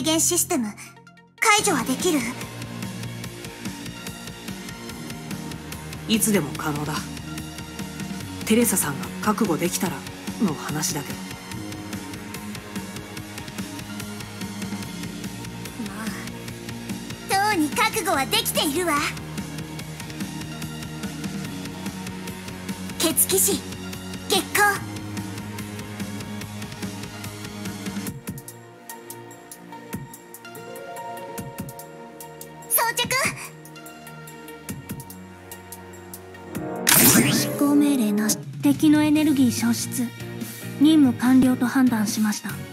制限システム。解除はできる？いつでも可能だ。テレサさんが覚悟できたらの話だけど。とうに覚悟はできているわ。血騎士消失。任務完了と判断しました。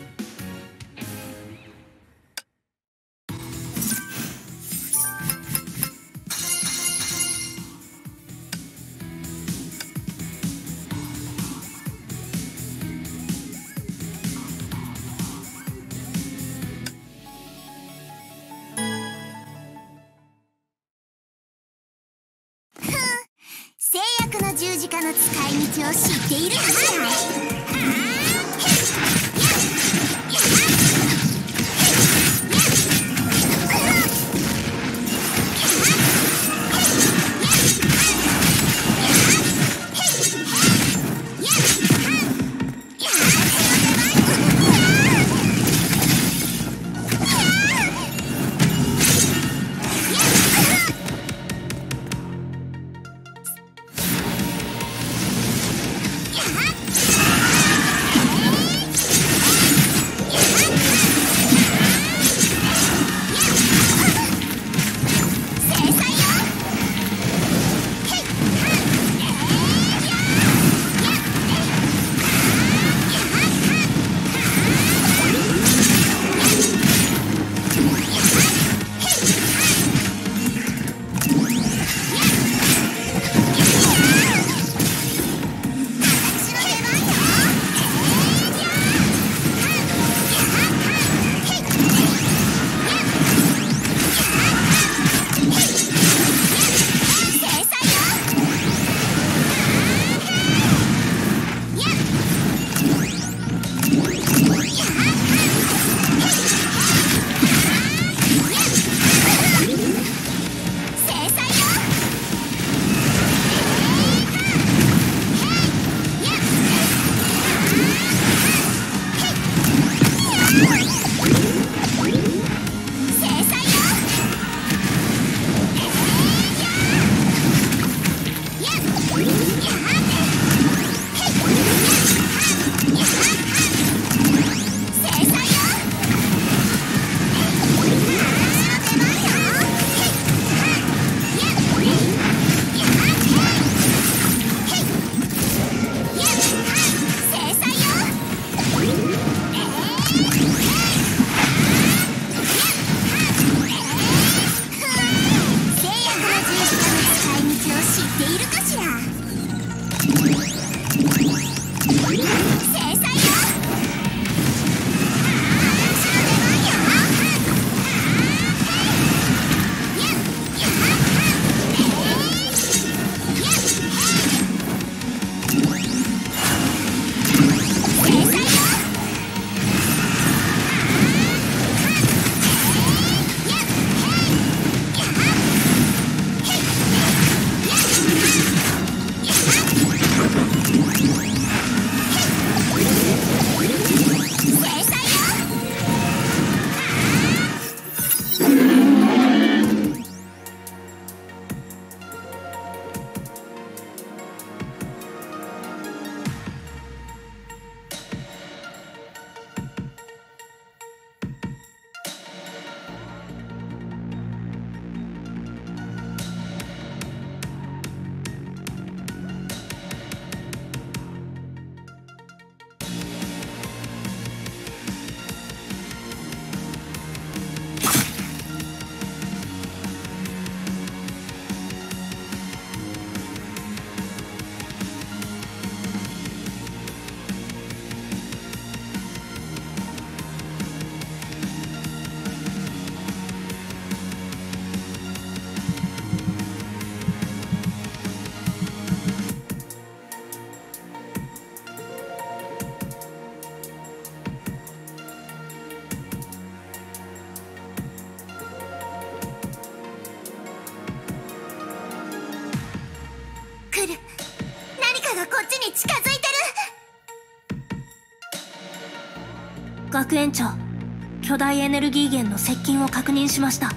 巨大エネルギー源の接近を確認しました。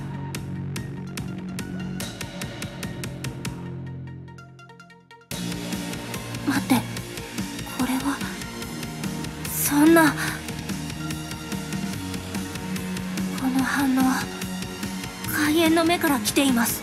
待って。これはそんなこの反応開炎の目から来ています。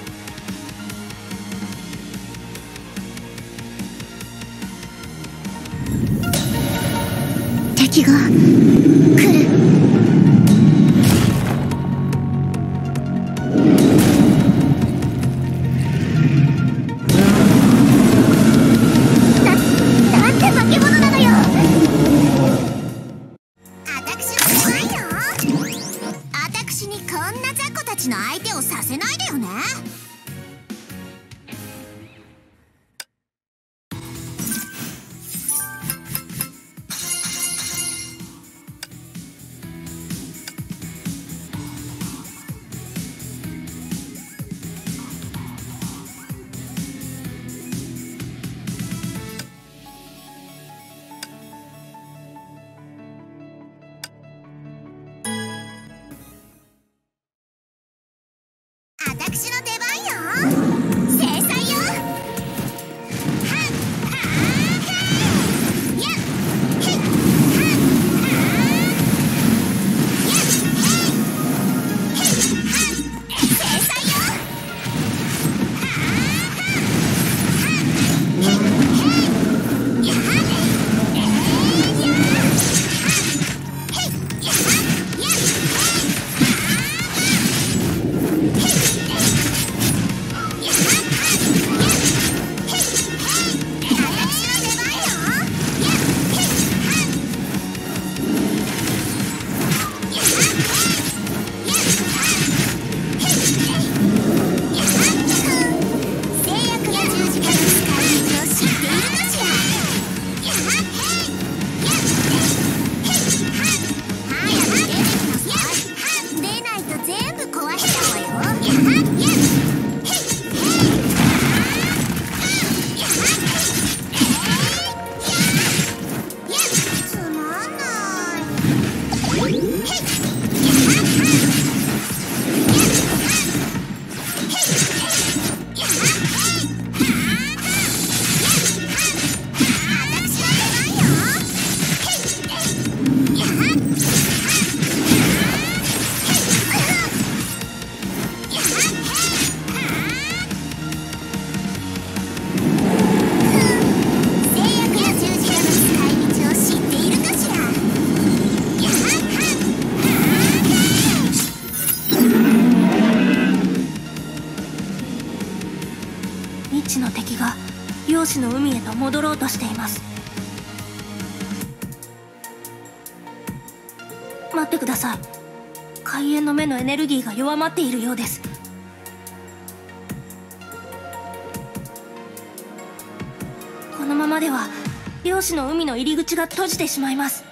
戻ろうとしています。待ってください。開炎の目のエネルギーが弱まっているようです。このままでは漁師の海の入り口が閉じてしまいます。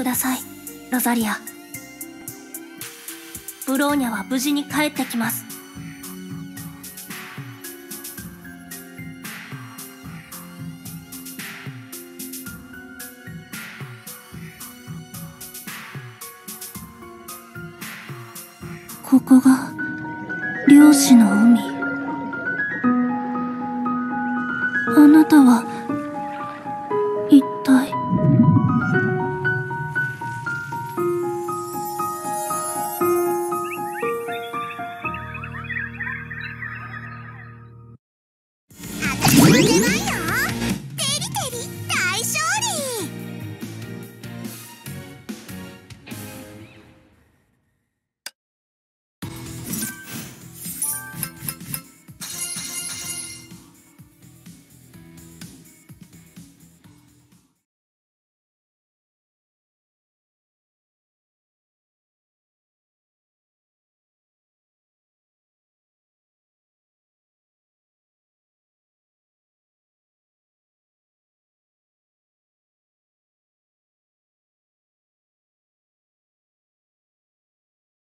ください。ロザリア。ブローニャは無事に帰ってきます。